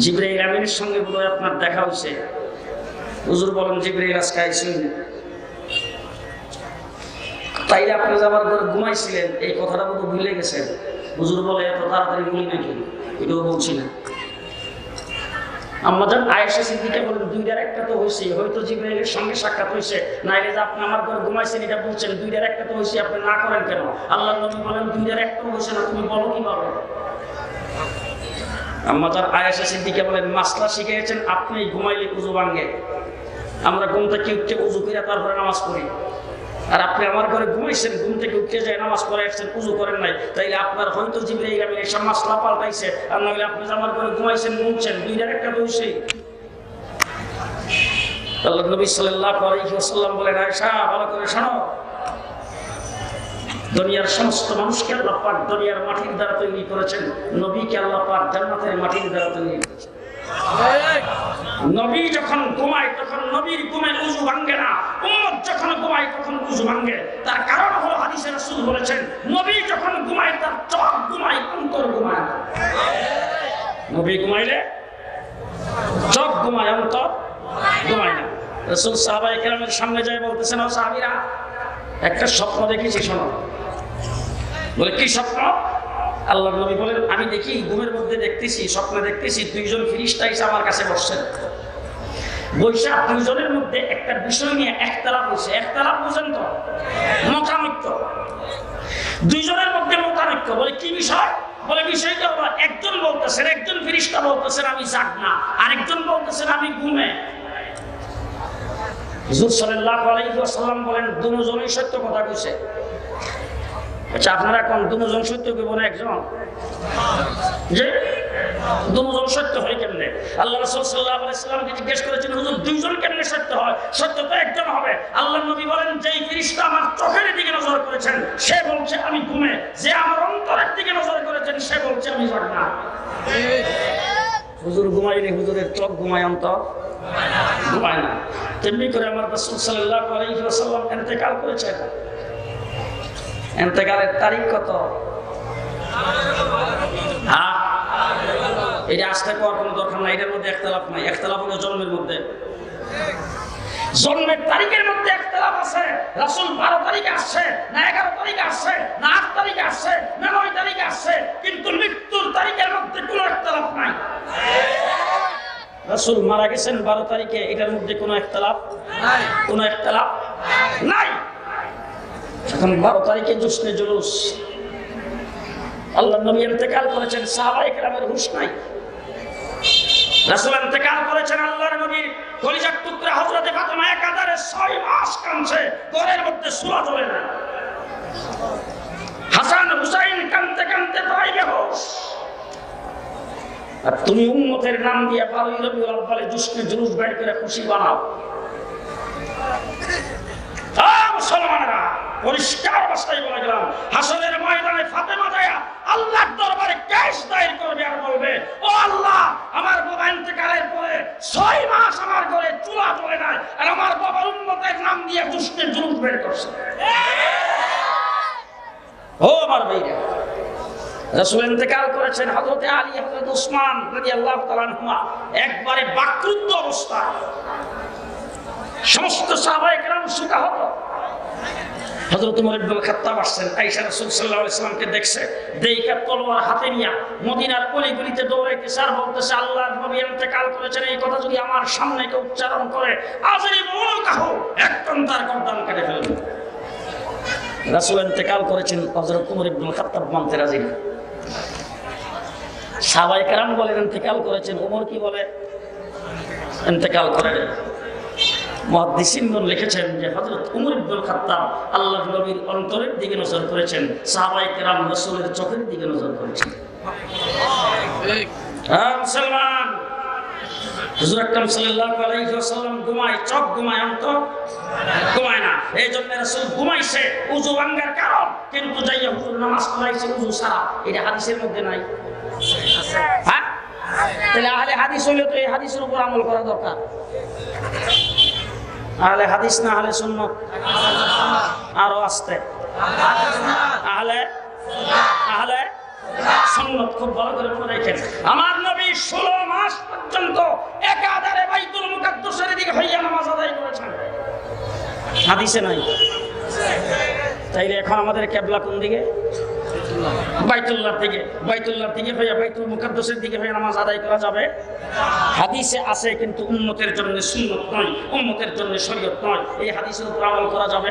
জিব্রাইল আমিনের সঙ্গে বোধ আপনার দেখা হয়েছে হুজুর বলেন, জিব্রাইল আজকে আইসুন তাইলে আপনি যাবার ঘরে ঘুমাইছিলেন, এই কথাটা বোধ ভুলে গেছেন। হুজুর বলে, এত তাড়াতাড়ি বলি নাকি? এটাও বলছি না। আমাদের আয়েশা সিদ্দিকে বলেন দুইটার একটা তো হয়েছে হয়তো জিব্রাইলের সঙ্গে সাক্ষাৎ হয়েছে নাইলে যে আপনি আমার ঘরে ঘুমাইছেন, এটা বলছেন, দুইটার একটা তো হয়েছে আপনি না করেন কেন? আল্লাহ নবী বলেন, দুইটার একটা হয়েছে না, তুমি বলো কীভাবে? আমাদের আয়েশা সিদ্দিকে বলেন, মাসলা শিখিয়েছেন, আপনি ঘুমাইলে উজু ভাঙ্গে। আমরা ঘুম থেকে উঠতে উজু করে তারপরে নামাজ পড়ি। আর আপনি আমার ঘরে ঘুমাইছেন, ঘুম থেকে উঠতে যায়, নামাজ পড়ে আসছেন, পুজো করেন নাই, তাইলে আপনার হয়তো জিব্রাইল আমি এসব মাসলা পাল্টাইছে আর নইলে আপনি আমার ঘরে ঘুমাইছেন, ঘুমছেন, দুইটার একটা দোষই আল্লাহ নবী সাল্লাল্লাহু আলাইহি ওয়াসাল্লাম বলেন, আয়েশা, ভালো করে শোনো। দুনিয়ার সমস্ত মানুষকে আল্লাহ পাক দুনিয়ার মাটির দ্বারা তৈরি করেছেন। নবীকে আল্লাহ পাক জান্নাতের মাটির দ্বারা তৈরি করেছেন। নবী যখন ঘুমায়, তখন নবীর ঘুমে উজু ভাঙ্গে না। উম্মত যখন ঘুমায়, তখন উজু ভাঙ্গে। তার কারণ হলো হাদিসে রাসূল বলেছেন, নবী যখন ঘুমায়, তার চোখ ঘুমায়, অন্তর ঘুমায় না। নবী ঘুমাইলে চোখ ঘুমায়, অন্তর ঘুমায় না। রাসূল সাহাবায়ে কেরামের সামনে যায় বলতেছেন, ও সাহাবীরা, একটা স্বপ্ন দেখেছি, শোনো। বলে, কি স্বপ্ন? আল্লাহ নবী বলেন, আমি দেখি ঘুমের মধ্যে দেখতেছি, স্বপ্নে দেখতেছি দুইজন ফিরিস্তা এসে আমার কাছে বসছেন। বৈশাখ দুইজনের মধ্যে একটা বিষয় নিয়ে একতলাপ হয়েছে একতলাপ বুঝেন তো মতানৈক্য দুইজনের মধ্যে মতানৈক্য বলে, কি বিষয়? বলে, বিষয়টা হলো, একজন বলতেছেন, একজন ফিরিস্তা বলতেছেন, আমি জাগ না। আরেকজন বলতেছেন, আমি ঘুমে। হুজুর সাল্লাল্লাহু আলাইহি ওয়াসাল্লাম বলেন, দুজনেই সত্য কথা কইছে। আচ্ছা আপনারা কোন দুজন সত্য কইব না একজন? যে দুজন সত্য হয় কেমনে? আল্লাহ রাসূল সাল্লাল্লাহু আলাইহি সাল্লামকে জিজ্ঞেস করেছেন, হুজুর, দুইজন কেমনে সত্য হয়? সত্য তো একজন হবে। আল্লাহ নবী বলেন, যেই ফেরেশতা আমার চোখের দিকে নজর করেছেন, সে বলছে আমি ঘুমে। যে আমার অন্তরের দিকে নজর করেছেন, সে বলছে আমি হুজুর ঘুমাইলে হুজুরের চোখ ঘুমায় অন্তর তেমনি করে আমার রাসূল সাল্লাল্লাহু আলাইহি ওয়াসাল্লাম ইন্তেকাল করেছেন। ইন্তেকালের তারিখ কত? এটা আসতে পাওয়ার কোনো দরকার নাই, এটার মধ্যে একতলাপ নাই একতলাপ হলো জন্মের মধ্যে। জন্মের তারিখের মধ্যে একতলাপ আছে, রাসূল বারো তারিখে আসছে, না এগারো তারিখে আসছে, না আট তারিখে আসছে, না নয় তারিখে আসছে, কিন্তু মৃত্যুর তারিখের মধ্যে কোনো একতলাপ নাই। রাসূল মারা গেছেন বারো তারিখে, এটার মধ্যে কোনো একতলাপ কোনো একতলাপ নাই। এখন বারো তারিখে জুসনে জুলুস। আল্লাহ নবী ইন্তেকাল করেছেন, সাহাবায়ে কেরামের হুশ নাই। ছয় মাস মধ্যে হাসান হুসাইন আর তুমি উম্মতের নাম দিয়ে বারোই আব্বালে জুসনে জুলুস বের করে খুশি বানাও। মুসলমানেরা! পরিষ্কার ভাষায় বলে গেলাম হাসনের ময়দানে ফাতেমা যায়া আল্লাহর দরবারে কেস দায়ের করবে আর বলবে, ও আল্লাহ, আমার বাবা ইন্তেকালের পরে ছয় মাস আমার ঘরে চুলা চলে নাই আর আমার বাবার উন্মতের নাম দিয়ে দুষ্টের জুলুস বের করছে। ও আমার ভাইরা রাসূল ইন্তেকাল করেছেন হযরতে আলী হযরত উসমান রাদিয়াল্লাহু তাআলা আনহুমা, একবারে বাকরুদ্ধ অবস্থা। সমস্ত সাহাবায়ে কেরাম সুকাহত হযরত ওমর ইবনে খাত্তাব আসছেন, আয়েশা রাসূল সাল্লাল্লাহু আলাইহি সাল্লামকে দেখছে, দেইখা তলোয়ার হাতে নিয়া মদিনার অলিগলিতে দৌড়াইতেছে আর বলতেছে, আল্লাহর নবী ইন্তেকাল করেছেন, এই কথা যদি আমার সামনে কেউ উচ্চারণ করে, আজরি মুলকাহ একদম তার গর্দান কেটে ফেলবে। রাসূল ইন্তেকাল করেছেন, হযরত ওমর ইবনে খাত্তাব মানতে রাজি না। সাহাবায়ে কেরাম বলেন, ইন্তেকাল করেছেন। ওমর কি বলে? ইন্তেকাল করেন মহাদিসিনগণ লিখেছেন যে হযরত উমর ইবনুল খাত্তাব আল্লাহর নবীর অন্তরের দিকে নজর করেছেন, সাহাবায়ে কেরাম রাসূলের চোখের দিকে নজর করেছেন। হ্যাঁ মুসলমান! হুজুর আকরাম সাল্লাল্লাহু আলাইহি ওয়াসাল্লাম ঘুমায়, চোখ ঘুমায় না। এই জন্য রাসূল ঘুমাইছে, উযু ভাঙ্গার কারণ। কিন্তু যাইয়া হুজুর নামাজ পড়াইছে, উযু সারা এটা হাদিসের মধ্যে নাই। হ্যাঁ? তাহলে আহলে হাদিস হইলে তো এই হাদিসের উপর আমল করা দরকার। আহলে হাদিস না আহলে সুন্নত? আরও আসতে। আহলে আহলে সুন্নত খুব ভালো করে মনে রাখেন। আমার নবী ষোলো মাস পর্যন্ত একাধারে বাইতুল মুকাদ্দাসের দিকে হইয়া নামাজ আদায় করেছেন। হাদিসে নাই। তাইলে এখন আমাদের কেবলা কোন দিকে? বাইতুল্লাহর দিকে বাইতুল্লাহর দিকে হইয়া বাইতুল মুকাদ্দাসের দিকে হইয়া নামাজ আদায় করা যাবে। হাদিসে আছে কিন্তু উম্মতের জন্য সুন্নত নয়, উম্মতের জন্য শরীয়ত নয়। এই হাদিসের উপর আমল করা যাবে।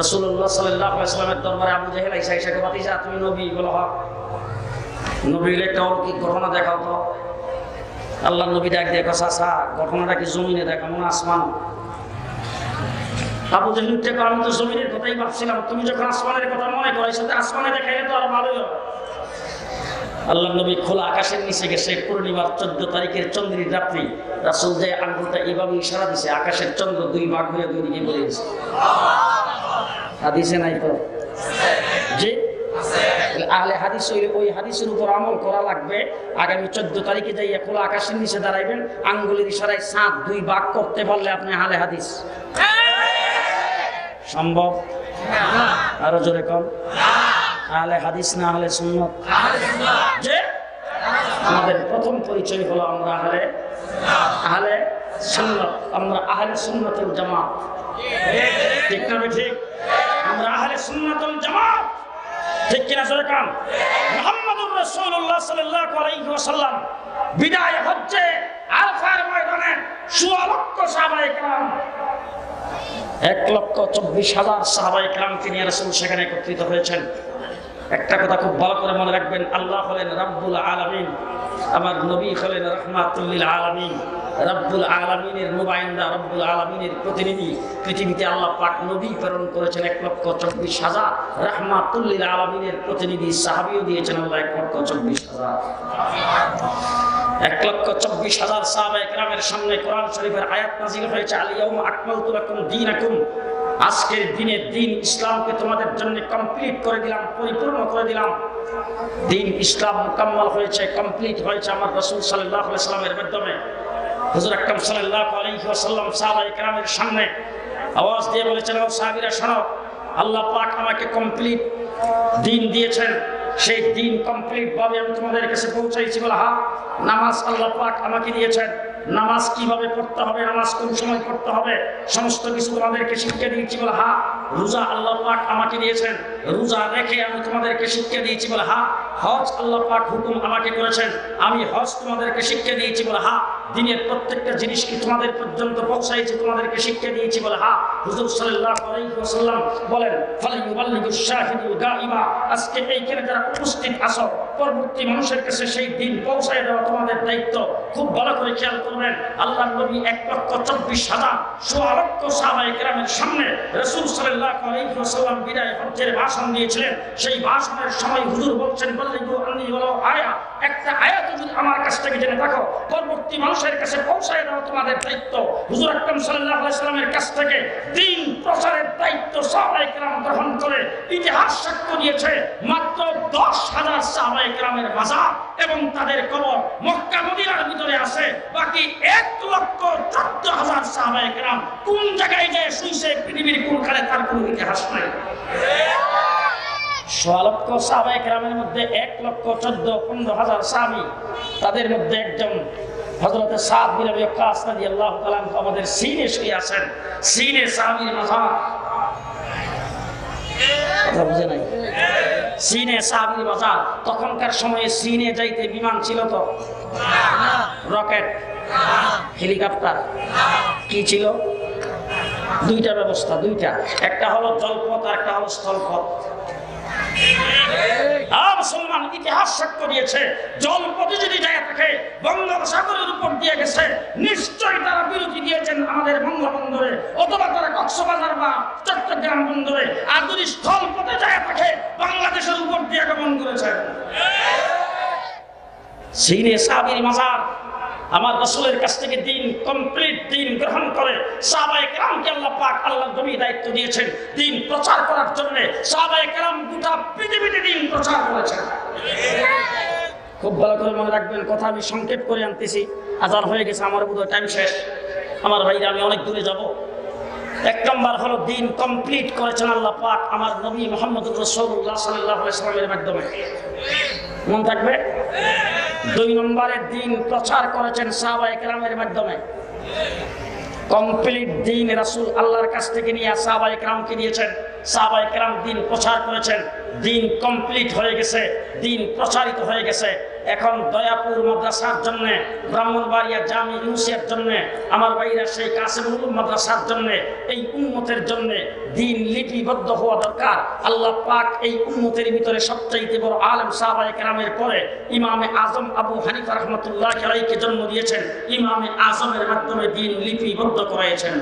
রাসূলুল্লাহ সাল্লাল্লাহু আলাইহি ওয়াসাল্লামের দরবারে আবু জাহেল আইসা আইসাকে বাতিজা তুমি নবী? বলো হক নবীর একটা অলৌকিক ঘটনা দেখাও তো। আল্লাহ নবী ডাক দেখো চাচা ঘটনাটা কি জমিনে দেখা, মনে আসমান? আবু উঠে আমি তো জমিনের কথাই ভাবছিলাম। তুমি যখন আসমানের কথা মনে করো সাথে আসমানে দেখাইলে তো আরও ভালোই হবে। আল্লাহ নবী খোলা আকাশের নিচে গেছে, পূর্ণিমার চোদ্দ তারিখের চন্দ্রীর রাত্রি। রাসুল যে আঙ্গুলটা এইভাবে ইশারা দিছে, আকাশের চন্দ্র দুই ভাগ হয়ে দুই দিকে বলে গেছে হাদিসে নাই তো? যে আহলে হাদিস হইলে ওই হাদিসের উপর আমল করা লাগবে। আগামী চোদ্দ তারিখে যাইয়া খোলা আকাশের নিচে দাঁড়াইবেন। আঙ্গুলের ইশারায় সাত দুই ভাগ করতে পারলে আপনি আহলে হাদিস। সম্ভব? আরও জোরে কম। আহলে হাদিস না আহলে সুন্নত? যে আমাদের প্রথম পরিচয় হলো আমরা আহলে আহলে সুন্নত। আমরা আহলে সুন্নতুল জামাত। ঠিক না ঠিক আমরা আহলে সুন্নতুল জামাত। ঠিক কিনা জোরে কান মুহাম্মদুর রাসূলুল্লাহ সাল্লাল্লাহু আলাইহি ওয়াসাল্লাম বিদায় হজ্জে আরফার ময়দানে। সোয়া লক্ষ সাহাবায়ে কেরাম এক লক্ষ চব্বিশ হাজার সাহাবাই ক্রান্তি তিনি রাসূল সেখানে একত্রিত হয়েছেন। একটা কথা খুব ভালো করে মনে রাখবেন, আল্লাহ হলেন রাব্বুল আলমিন, আমার নবী হলেন রহমাতুল্লিল আলামিন। রাব্বুল আলামিনের নুবাইন্দা, রব্বুল আলামিনের প্রতিনিধি। পৃথিবীতে আল্লাহ পাক নবী প্রেরণ করেছেন এক লক্ষ চব্বিশ হাজার। রহমাতুল্লিল আলামিনের প্রতিনিধি, সাহাবিও দিয়েছেন আল্লাহ এক লক্ষ চব্বিশ হাজার। এক লক্ষ চব্বিশ হাজার সাহাবা একরামের সামনে কোরআন শরীফের আয়াত নাজিল হয়েছে আলিয়াউম আকমালতু দিন দীনাকুম। আজকের দিনে দিন ইসলামকে তোমাদের জন্য কমপ্লিট করে দিলাম, পরিপূর্ণ করে দিলাম। দিন ইসলাম মোকাম্মল হয়েছে, কমপ্লিট হয়েছে আমার রসুল আলাইহি সাল্লামের মাধ্যমে। হুজুর আকরাম সাল্লাল্লাহু আলাইহি ওয়াসাল্লাম সাহাবায়ে কেরামের সামনে আওয়াজ দিয়ে বলেছেন, ও সাহাবীরা, শোনো, আল্লাহ পাক আমাকে কমপ্লিট দিন দিয়েছেন। সেই দিন কমপ্লিট ভাবে আমি তোমাদের কাছে পৌঁছাইছি বলে হা নামাজ আল্লাহ পাক আমাকে দিয়েছেন। নামাজ কীভাবে পড়তে হবে, নামাজ কোন সময় পড়তে হবে, সমস্ত কিছু তোমাদেরকে শিক্ষা দিয়েছি বলে, হা, রোজা আল্লাহ পাক আমাকে দিয়েছেন। রোজা রেখে আমি তোমাদেরকে শিক্ষা দিয়েছি বলে, হা, হজ আল্লাহ পাক হুকুম আমাকে করেছেন। আমি হজ তোমাদেরকে শিক্ষা দিয়েছি বলে, হা, দিনের প্রত্যেকটা জিনিস কি তোমাদের পর্যন্ত পৌঁছাইছি তোমাদেরকে শিক্ষা দিয়েছি বলে, হা, হুজুর সাল্লাল্লাহু আলাইহি বলেন ফালাইয়ুবাল্লিগু শাহিদুল গাইবা আজকে এইখানে যারা উপস্থিত আছো, পরবর্তী মানুষের কাছে সেই দিন পৌঁছায় দেওয়া তোমাদের দায়িত্ব। খুব ভালো করে খেয়াল করবেন আল্লাহ নবী এক লক্ষ চব্বিশ হাজার সোয়া লক্ষ সাহাবায়ে কেরামের সামনে রাসূল আলাইহি বিদায় হজ্জের ভাষণ দিয়েছিলেন। সেই ভাষণের সময় হুজুর বলছেন, বল্লিগু আন্নি আয়া। একটা আয়াত যদি আমার কাছ থেকে জেনে থাকো। পরবর্তী মানুষের কাছে পৌঁছায় দেওয়া তোমাদের দায়িত্ব। হুজুর আকরাম সাল্লাল্লাহু আলাইহি সাল্লামের কাছ থেকে দিন প্রচারের দায়িত্ব সাহাবায়ে কেরাম গ্রহণ করে ইতিহাস সাক্ষ্য দিয়েছে। মাত্র দশ হাজার সাহাবায়ে কেরামের মাজার এবং তাদের কবর মক্কা মদিনার ভিতরে আছে। বাকি এক লক্ষ চোদ্দ হাজার সাহাবায়ে কেরাম কোন জায়গায় যে শুইছে পৃথিবীর কোনখানে তার কোনো ইতিহাস নাই। সোয়া লক্ষ সাহাবায়ে মধ্যে এক লক্ষ চোদ্দ পনেরো হাজার সাহাবি তাদের মধ্যে একজন হজরত সাদ বিন আবি ওয়াক্কাস রাদিয়াল্লাহু তাআলা আমাদের সিনে শুয়ে আছেন। সিনে সাহাবীর মাজার কথা বুঝে নাই? সিনে সাহাবীর বাজার তখনকার সময়ে সিনে যাইতে বিমান ছিল তো? রকেট। হেলিকপ্টার। কি ছিল? দুইটা ব্যবস্থা, দুইটা। একটা হলো জলপথ আর একটা হলো স্থলপথ। ইতিহাস যদি যায় বঙ্গোপসাগরের উপর দিয়ে গেছে, নিশ্চয়ই তারা বিরতি দিয়েছেন আমাদের চট্টগ্রাম বাংলাদেশের উপর দিয়ে গমন করেছেন আমার রসুলের কাছ থেকে দিন কমপ্লিট দিন গ্রহণ করে সাহাবায়ে কেরামকে আল্লাহ পাক আল্লাহ নবী দায়িত্ব দিয়েছেন। দিন প্রচার করার জন্য সাহাবায়ে কেরাম গোটা পৃথিবীতে দিন প্রচার করেছেন। খুব ভালো করে মনে রাখবেন, কথা আমি সংক্ষেপ করে আনতেছি। আজান হয়ে গেছে, আমার বোধহয় টাইম শেষ। আমার ভাইরা, আমি অনেক দূরে যাব। এক নম্বর হলো দিন কমপ্লিট করেছেন আল্লাহ পাক আমার নবী মোহাম্মদ রসৌল্লাহ সাল্লাহ সাল্লামের মাধ্যমে। মন থাকবে? দুই নম্বরের দিন প্রচার করেছেন সাহবা একরামের মাধ্যমে। কমপ্লিট দিন রাসুল আল্লাহর কাছ থেকে নিয়ে সাহবা একরামকে দিয়েছেন। সাহবা একরাম দিন প্রচার করেছেন। দিন কমপ্লিট হয়ে গেছে, দিন প্রচারিত হয়ে গেছে। এখন দয়াপুর মাদ্রাসার জন্য, ব্রাহ্মণবাড়িয়া জামি ইউসিয়ার জন্য, আমার ভাইরা সেই কাসেমুল মাদ্রাসার জন্য, এই উন্মতের জন্য দিন লিপিবদ্ধ হওয়া দরকার। আল্লাহ পাক এই উন্মতের ভিতরে সবচাইতে বড় আলম সাহাবায়ে কেরামের পরে ইমামে আজম আবু হানিফা রহমতুল্লাহ খেলাইকে জন্ম দিয়েছেন। ইমামে আজমের মাধ্যমে দিন লিপিবদ্ধ করাইছেন।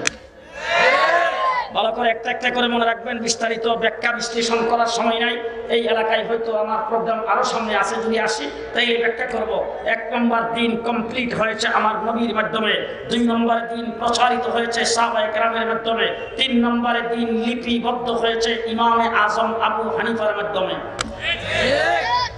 ভালো করে একটা একটা করে মনে রাখবেন, বিস্তারিত ব্যাখ্যা বিশ্লেষণ করার সময় নাই। এই এলাকায় হয়তো আমার প্রোগ্রাম আরও সামনে আছে, যদি আসি, তাই এই ব্যাখ্যা করব। এক নম্বর দিন কমপ্লিট হয়েছে আমার নবীর মাধ্যমে, দুই নম্বর দিন প্রচারিত হয়েছে সাহাবায়ে কেরামের মাধ্যমে, তিন নম্বরে দিন লিপিবদ্ধ হয়েছে ইমামে আজম আবু হানিফার মাধ্যমে।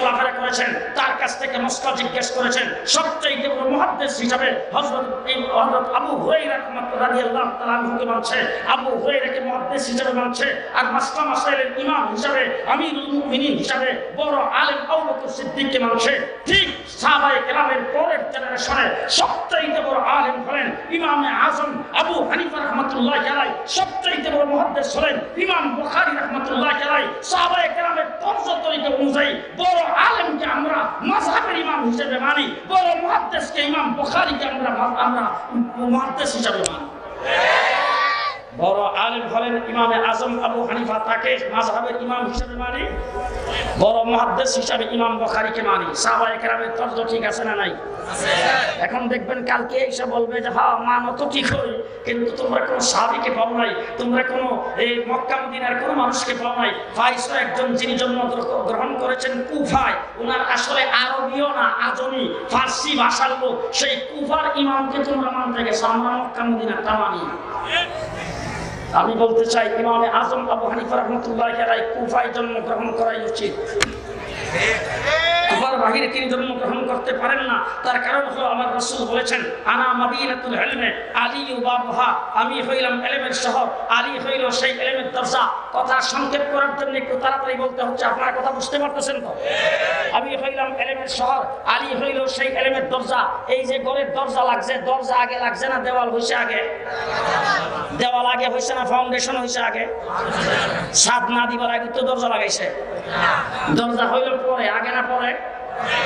চলাফেরা করেছেন, তার কাছ থেকে মসলা জিজ্ঞেস করেছেন সবচাইতে বড় মুহাদ্দিস হিসাবে হযরত হযরত আবু হুরায়রা রাদিয়াল্লাহু তাআলা মানছে, আবু হুরায়রাকে মুহাদ্দিস হিসাবে মানছে, আর মাসলা মাসাইলের ইমাম হিসাবে, আমিরুল মুমিনিন হিসাবে বড় আলেম আবু বকর সিদ্দিককে মানছে। ঠিক সাহাবায়ে কেরামের পরের জেনারেশনে সবচাইতে বড় আলেম হলেন ইমামে আজম আবু হানিফা রহমাতুল্লাহ আলাই সবচাইতে বড় মুহাদ্দিস হলেন ইমাম বুখারী রহমাতুল্লাহ আলাই সাহাবায়ে কেরামের তর্জ অনুযায়ী বড় আলেমকে আমরা মাযহাবের ইমাম হিসেবে মানি, বড় মুহাদ্দিসকে ইমাম বুখারীকে আমরা আমরা মুহাদ্দিস হিসাবে মানি। বড় আলেম হলেন ইমামে আজম আবু হানিফা, তাকে মাযহাবের ইমাম হিসেবে মানি। বড় মুহাদ্দিস হিসাবে ইমাম বুখারীকে মানি। সাহাবায়ে কেরামের তর্জ ঠিক আছে না নাই? এখন দেখবেন কালকে এসে বলবে যে হ্যাঁ মানো তো ঠিক হই, কিন্তু তোমরা কোনো সাহাবিকে পাও নাই, তোমরা কোনো এই মক্কা মদিনার কোনো মানুষকে পাও নাই। ফাইসও একজন যিনি জন্ম গ্রহণ করেছেন কুফায় ওনার আসলে আরবীয় না, আজমি, ফার্সি ভাষার লোক। সেই কুফার ইমামকে তোমরা মানতে গেছো, আমরা মক্কা মদিনাটা মানি আমি বলতে চাই ইমামে আজম আবু হানিফা রহমতুল্লাহ কুফায় জন্মগ্রহণ করাই উচিত। কুফার বাহিরে তিনি জন্মগ্রহণ করতে পারেন না। তার কারণ হলো আমার রসুল বলেছেন, আনা মাদিনাতুল ইলমে আলী বাবুহা। আমি হইলাম এলেমের শহর, আলী হইল সেই এলেমের দরজা। কথা সংক্ষেপ করার জন্য একটু তাড়াতাড়ি বলতে হচ্ছে, আপনারা কথা বুঝতে পারতেছেন তো? আমি হইলাম এলেমের শহর, আলী হইল সেই এলেমের দরজা। এই যে ঘরের দরজা লাগছে, দরজা আগে লাগছে না, দেওয়াল হইছে আগে? দেওয়াল আগে হয়েছে না ফাউন্ডেশন হয়েছে আগে? ছাদ না দিবার আগে তো দরজা লাগাইছে। দরজা হইল পরে, আগে না পরে?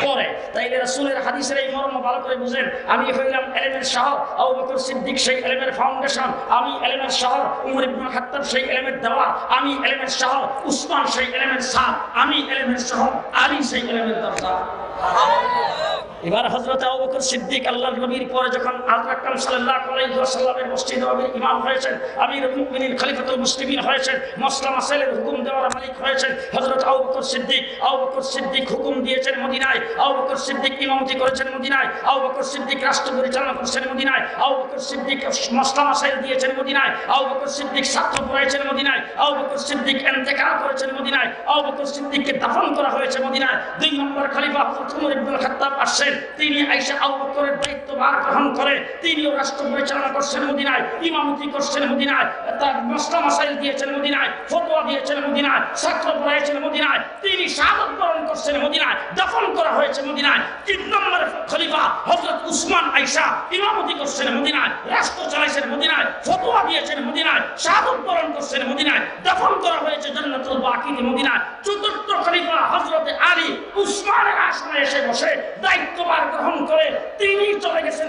পরে। তাই রাসূলের হাদিসের এই মর্ম ভালো করে বুঝেন। আমি হইলাম এলেমের শহর, আবু বকর সিদ্দিক সেই এলেমের ফাউন্ডেশন আমি এলেমের শহর, উমর ইবনুল খাত্তাব সেই এলেমের দেওয়া আমি এলেমের শহর, উসমান সেই এলেমের সাদ, আমি এলেমের শহর আলী সেই এলেমের দরজা। এবার হজরত আবু বকর সিদ্দিক আল্লাহর নবীর পরে যখন আল্লাহ আকরাম সাল্লাল্লাহু আলাইহি ওয়াসাল্লামের মসজিদ নববীর ইমাম হয়েছেন, আমিরুল মুমিনিন খলিফাতুল মুসলিমিন হয়েছেন, মসলা মাসাইলের হুকুম দেওয়ার মালিক হয়েছেন, হযরত আবু বকর সিদ্দিক, আবু বকর সিদ্দিক হুকুম দিয়েছেন মদিনায়, আবু বকর সিদ্দিক ইমামতি করেছেন মদিনায়, আবু বকর সিদ্দিক রাষ্ট্র পরিচালনা করেছেন মদিনায়, আবু বকর সিদ্দিক মসলা মাসাইল দিয়েছেন মদিনায়, আবু বকর সিদ্দিক ছাত্র পড়াইছেন মদিনায়, আবু বকর সিদ্দিক ইন্তেকাল করেছেন মদিনায়, আবু বকর সিদ্দিককে দাফন করা হয়েছে মদিনায়। দুই নম্বর খলিফা হযরত উমর ইবনে খাত্তাব আসছেন তিনি আয়েশা আবু বকরের দায়িত্বভার গ্রহণ করে, তিনিও রাষ্ট্র পরিচালনা করছেন মদিনায়, ইমামতি করছেন মদিনায়, তার মসলা মাসাইল দিয়েছেন মদিনায়, ফতোয়া দিয়েছেন মদিনায়, ছাত্র পড়াইছেন মদিনায়, তিনি শাহাদত বরণ করছেন মদিনায় দাফন করা হয়েছে মদিনায়, তিন নম্বর খলিফা হযরত উসমান আয়েশা ইমামতি করছেন মদিনায়, রাষ্ট্র চালাইছেন মদিনায়, ফতোয়া দিয়েছেন মদিনায়, শাহাদত বরণ করছেন মদিনায় দাফন করা হয়েছে জান্নাতুল বাকিতে মদিনায়, চতুর্থ খলিফা হজরত আলী উসমানের আসনে এসে বসে দায়িত্বভার গ্রহণ করে তিনি চলে গেছেন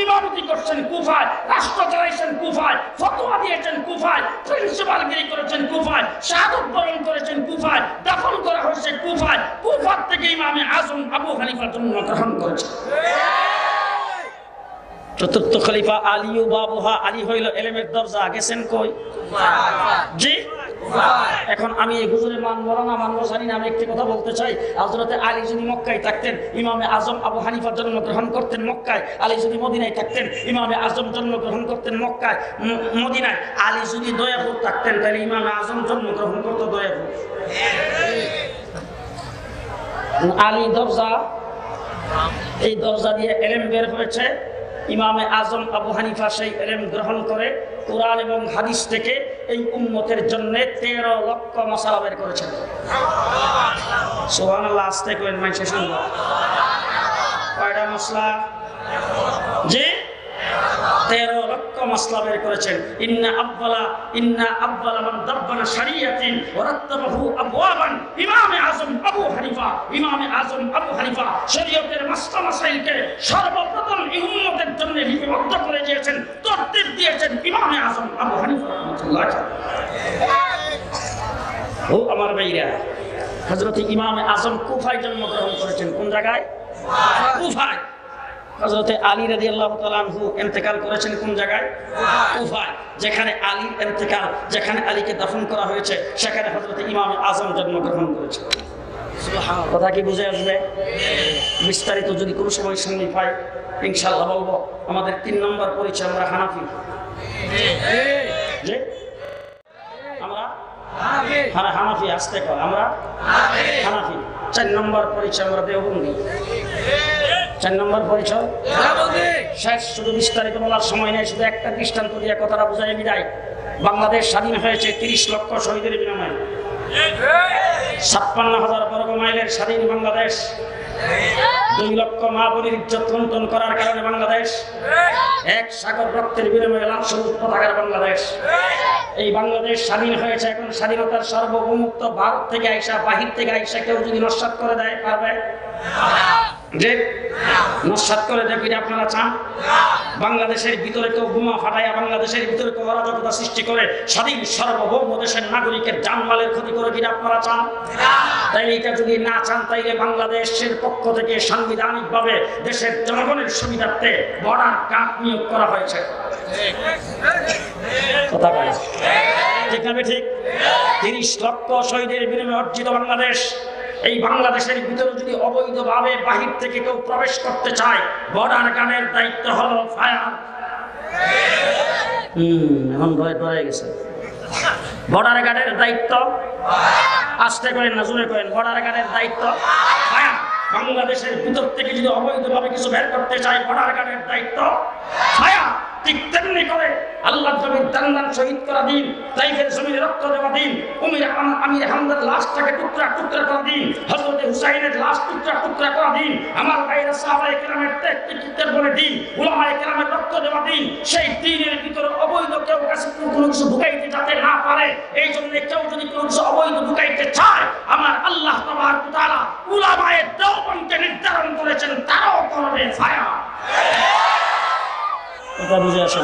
ইমামতি করছেন কুফায় রাষ্ট্র চালাইছেন কুফায় ফতোয়া দিয়েছেন কুফায় প্রিন্সিপালগিরি করেছেন কুফায় শাহাদত বরণ করেছেন কুফায় দাফন করা হয়েছে কুফায় কুফার থেকে ইমামে আজম আবু হানিফা জন্মগ্রহণ করেছেন চতুর্থ খলিফা আলী ও বাবুহা আলী হইল এলেমের দরজা গেছেন কই? জি? এখন আমি এই মান মরানা মানব জানি না, আমি একটি কথা বলতে চাই। হজরতে আলী যদি মক্কায় থাকতেন, ইমামে আজম আবু হানিফা জন্মগ্রহণ করতেন মক্কায়। আলী যদি মদিনায় থাকতেন, ইমামে আজম জন্মগ্রহণ করতেন মক্কায়। মদিনায় আলী যদি দয়াপুর থাকতেন, তাহলে ইমামে আজম জন্মগ্রহণ করতো দয়াপুর। আলী দরজা, এই দরজা দিয়ে এলেম বের হয়েছে। ইমামে আজম আবু হানিফা সেই এলেম গ্রহণ করে কোরআন এবং হাদিস থেকে এই উম্মতের জন্য তেরো লক্ষ মশালা বের করেছেন। সোহান আল্লাহ আসতে করেন মাইসে শুনব কয়টা মশলা? জি? তেরো লক্ষ মশলা বের করেছেন। ইন্না আব্বালা ইন্না আব্বালা মান দাব্বানা শারিয়াতিন ওয়ারাত্তাবাহু আবওয়াবান। ইমামে আজম আবু হানিফা, ইমামে আজম আবু হানিফা শরীয়তের মাসলা মাসাইলকে সর্বপ্রথম এই উম্মতের জন্য লিপিবদ্ধ করে দিয়েছেন, তরতিব দিয়েছেন ইমামে আজম আবু হানিফা রাহমাতুল্লাহ ও আমার ভাইরা, হযরত ইমামে আজম কুফায় জন্মগ্রহণ করেছেন কোন জায়গায়? কুফায়। হজরতে আলী রাজি আল্লাহ তালু এতেকাল করেছেন কোন জায়গায়? কুফায়। যেখানে আলীর এতেকাল যেখানে আলীকে দাফন করা হয়েছে সেখানে হজরতে ইমাম আজম জন্মগ্রহণ করেছে। কথা কি বুঝে আসবে? বিস্তারিত যদি কোনো সময় সঙ্গে পাই ইনশাল্লাহ বলব আমাদের তিন নম্বর পরিচয় আমরা হানাফি। যে আমরা? হ্যাঁ হানাফি আসতে কর আমরা? হানাফি। চার নম্বর পরিচয় আমরা দেওবন্দি। চার নম্বর পরিচয়। শেষ শুধু বিস্তারিত বলার সময় নেই শুধু একটা দৃষ্টান্ত দিয়ে কথাটা বুঝাই বিদায়। বাংলাদেশ স্বাধীন হয়েছে তিরিশ লক্ষ শহীদের বিনিময়ে। ছাপ্পান্ন হাজার বর্গ মাইলের স্বাধীন বাংলাদেশ। দুই লক্ষ মা বোনের ইজ্জত লুণ্ঠন করার কারণে বাংলাদেশ এক সাগর রক্তের বিনিময়ে লাল সবুজ পতাকার বাংলাদেশ। এই বাংলাদেশ স্বাধীন হয়েছে এখন স্বাধীনতার সর্বভৌমুক্ত ভারত থেকে আইসা বাহির থেকে আইসা কেউ যদি নস্বাত করে দেয় পারবে? যে নস্বাত করে এটা আপনারা চান, বাংলাদেশের ভিতরে কেউ ফাটাইয়া বাংলাদেশের ভিতরে কেউ সৃষ্টি করে, স্বাধীন সার্বভৌম দেশের নাগরিকের জানমালের ক্ষতি করে কিনা আপনারা চান? তাই এটা যদি না চান, তাইলে বাংলাদেশের পক্ষ থেকে সাংবিধানিক ভাবে দেশের জনগণের সুবিধার্থে বর্ডার কাপ নিয়োগ করা হয়েছে। ঠিক ঠিক? তিরিশ লক্ষ শহীদের বিনিময়ে অর্জিত বাংলাদেশ এই বাংলাদেশের ভিতরে যদি অবৈধভাবে বাহির থেকে কেউ প্রবেশ করতে চায়, বর্ডার গার্ডের দায়িত্ব হলো ফায়ার। এখন ভয় ডরে গেছে। বর্ডার গার্ডের দায়িত্ব? আসতে করেন না, জোরে করেন। বর্ডার গার্ডের দায়িত্ব? ফায়ার। বাংলাদেশের ভিতর থেকে যদি অবৈধভাবে কিছু বের করতে চায় বর্ডার গার্ডের দায়িত্ব ফায়ার ঠিক তেমনি করে আল্লাহ জমির দান দান শহীদ করা দিন, তাইফের জমির রক্ত দেওয়া দিন, উমির আম- আমির হামদার লাশটাকে টুকরা টুকরা করা দিন হজরত হুসাইনের লাশ টুকরা টুকরা করা দিন, আমার ভাইরা সাহাবায়ে কেরামের ত্যাগ তিকিতের বলে দিন, উলামায়ে কেরামের রক্ত দেওয়া দিন, সেই দিনের কোনো কিছু ঢুকাইতে যাতে না পারে, এই জন্য কেউ যদি কোনো কিছু অবৈধ ঢুকাইতে চায়, আমার আল্লাহ তাবার তাআলা উলামায়ে দেওবন্দকে নির্ধারণ করেছেন, তারাও করবে ফায়া কথা বুঝে আসে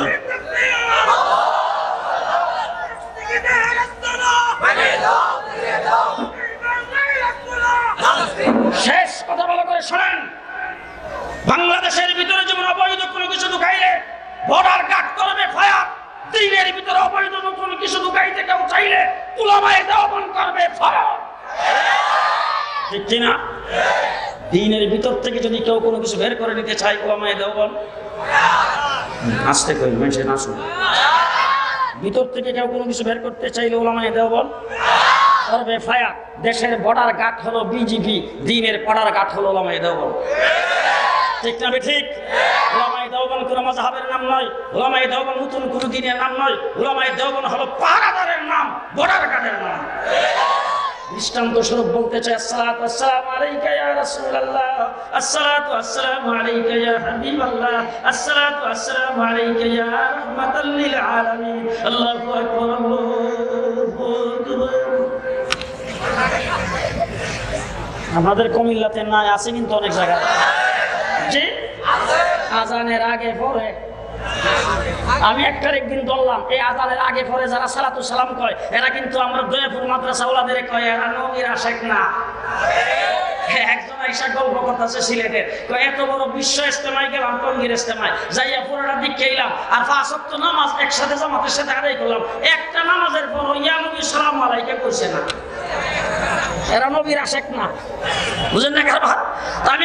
শেষ কথা ভালো করে শোনেন। বাংলাদেশের ভিতরে যেমন অবৈধ কোনো কিছু ঢুকাইলে বর্ডার কাট করবে ফায়ার দিনের ভিতরে অবৈধ কোনো কিছু ঢুকাইতে কেউ চাইলে উলামায়ে দেওবন করবে ঠিক কিনা? দিনের ভিতর থেকে যদি কেউ কোনো কিছু বের করে নিতে চায়, উলামায়ে দেওবন আসতে কই মানুষের না শুনে ভিতর থেকে কেউ কোনো কিছু বের করতে চাইলে ওলামায় দেওবন করবে ফায়ার দেশের বর্ডার গাঠ হলো বিজেপি দিনের বর্ডার গাঠ হলো ওলামায় দেওবন ঠিক না ঠিক? ওলামাই দেওবন কোনো মজাহাবের নাম নয় ওলামাই দেওবন নতুন কোনো দিনের নাম নয় ওলামাই দেওবন হলো পাহারাদারের নাম, বর্ডার গার্ডের নাম। দৃষ্টান্ত স্বরূপ বলতে চাই, আসসালাতু আসসালামু আলাইকা ইয়া রাসূলুল্লাহ, আসসালাতু আসসালামু আলাইকা ইয়া হাবিবাল্লাহ, আসসালাতু আসসালামু আলাইকা ইয়া রাহমাতাল লিল আলামিন। আল্লাহু আকবার আল্লাহু আকবার। আমাদের কুমিল্লাতে নাই, আছে কিন্তু অনেক জায়গায়। জি? আজানের আগে পরে আমি একটার একদিন বললাম, এই আজানের আগে পরে যারা সালাতু সালাম কয় এরা কিন্তু আমরা দয়াপুর মাদ্রাসা ওলাদের কয়, এরা নবীর আশেক না। পুরোটা দিক নামাজ একসাথে একটা নামাজের পর কইছে না। এরা না। না আমি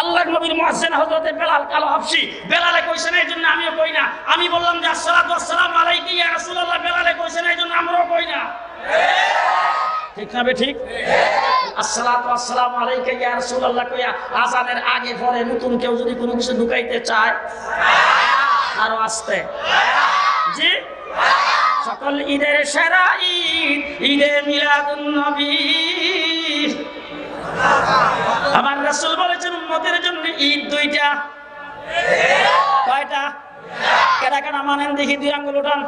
আল্লাহ নবীর মুয়াজ্জিন হযরতে বেলাল, কালো হাফসি। বেলালে কইছেন এই জন্য আমিও কই না। আমি বললাম যে, আসসালাতু আসসালামু আলাইকা ইয়া রাসূলুল্লাহ। বেলালে কইছেন এই জন্য আমরাও কই না। ঠিক না ঠিক? আসসালাতু আসসালামু আলাইকা ইয়া রাসূলুল্লাহ কইয়া, আজানের আগে পরে নতুন কেউ যদি কোনো কিছু ঢুকাইতে চায়, আরও আসতে। জি? সকল ঈদের সেরা ঈদ, ঈদে মিলাদুন নবী। আমার রাসূল বলেছেন, উম্মতের জন্য ঈদ দুইটা। কয়টা? কেডা কেডা মানেন দেখি, দুই আঙ্গুল উঠান।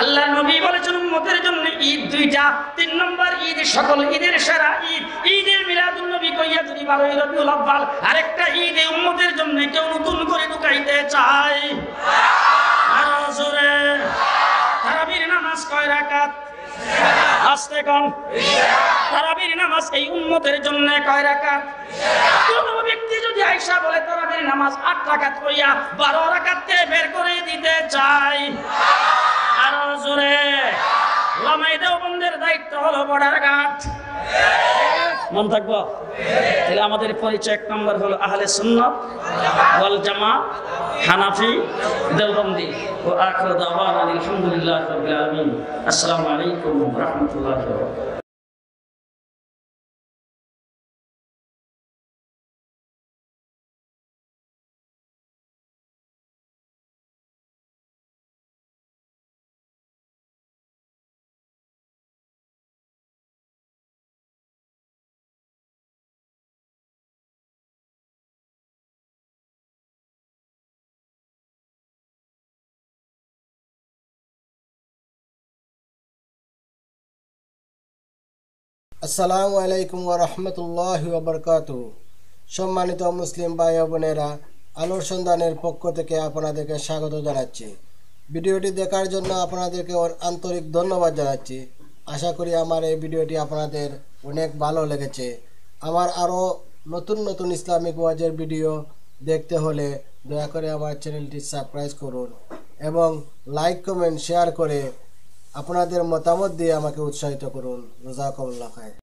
আল্লাহ নবী বলেছেন, উম্মতের জন্য ঈদ দুইটা। তিন নম্বর ঈদ, সকল ঈদের সেরা ঈদ। ঈদের মিলাদুন নবী কইয়া যদি বারোই রবিউল আব্বাল আরেকটা ঈদে উম্মতের জন্য কেউ নতুন করে ঢুকাইতে চায়। আরও জোরে। তারাবির নামাজ কয় রাকাত? আসতে কম? তারাবির নামাজ এই উম্মতের জন্য কয় রাকাত? কোন ব্যক্তি যদি আইসা বলে তারাবির নামাজ আট রাকাত কইয়া বারো রাকাতকে বের করে দিতে চাই আরও জোরে। লামাই দেওবন্দের দায়িত্ব হলো বর্ডার মন থাকব? আমাদের পরিচয় এক নম্বর হলো আহলে সুন্নত ওয়াল জামা হানাফি দেওবন্দি ও আখির দাওয়ানা আলহামদুলিল্লাহ রাব্বিল আলামিন আসসালামু আলাইকুম ওয়া রাহমাতুল্লাহি
আসসালামু আলাইকুম ওয়া রাহমাতুল্লাহ ওবরকাত সম্মানিত মুসলিম ভাই বোনেরা আলোর সন্ধানের পক্ষ থেকে আপনাদেরকে স্বাগত জানাচ্ছি। ভিডিওটি দেখার জন্য আপনাদেরকে আন্তরিক ধন্যবাদ জানাচ্ছি। আশা করি আমার এই ভিডিওটি আপনাদের অনেক ভালো লেগেছে। আমার আরও নতুন নতুন ইসলামিক ওয়াজের ভিডিও দেখতে হলে দয়া করে আমার চ্যানেলটি সাবস্ক্রাইব করুন এবং লাইক, কমেন্ট, শেয়ার করে আপনাদের মতামত দিয়ে আমাকে উৎসাহিত করুন। রোজাকুল্লাহ খায়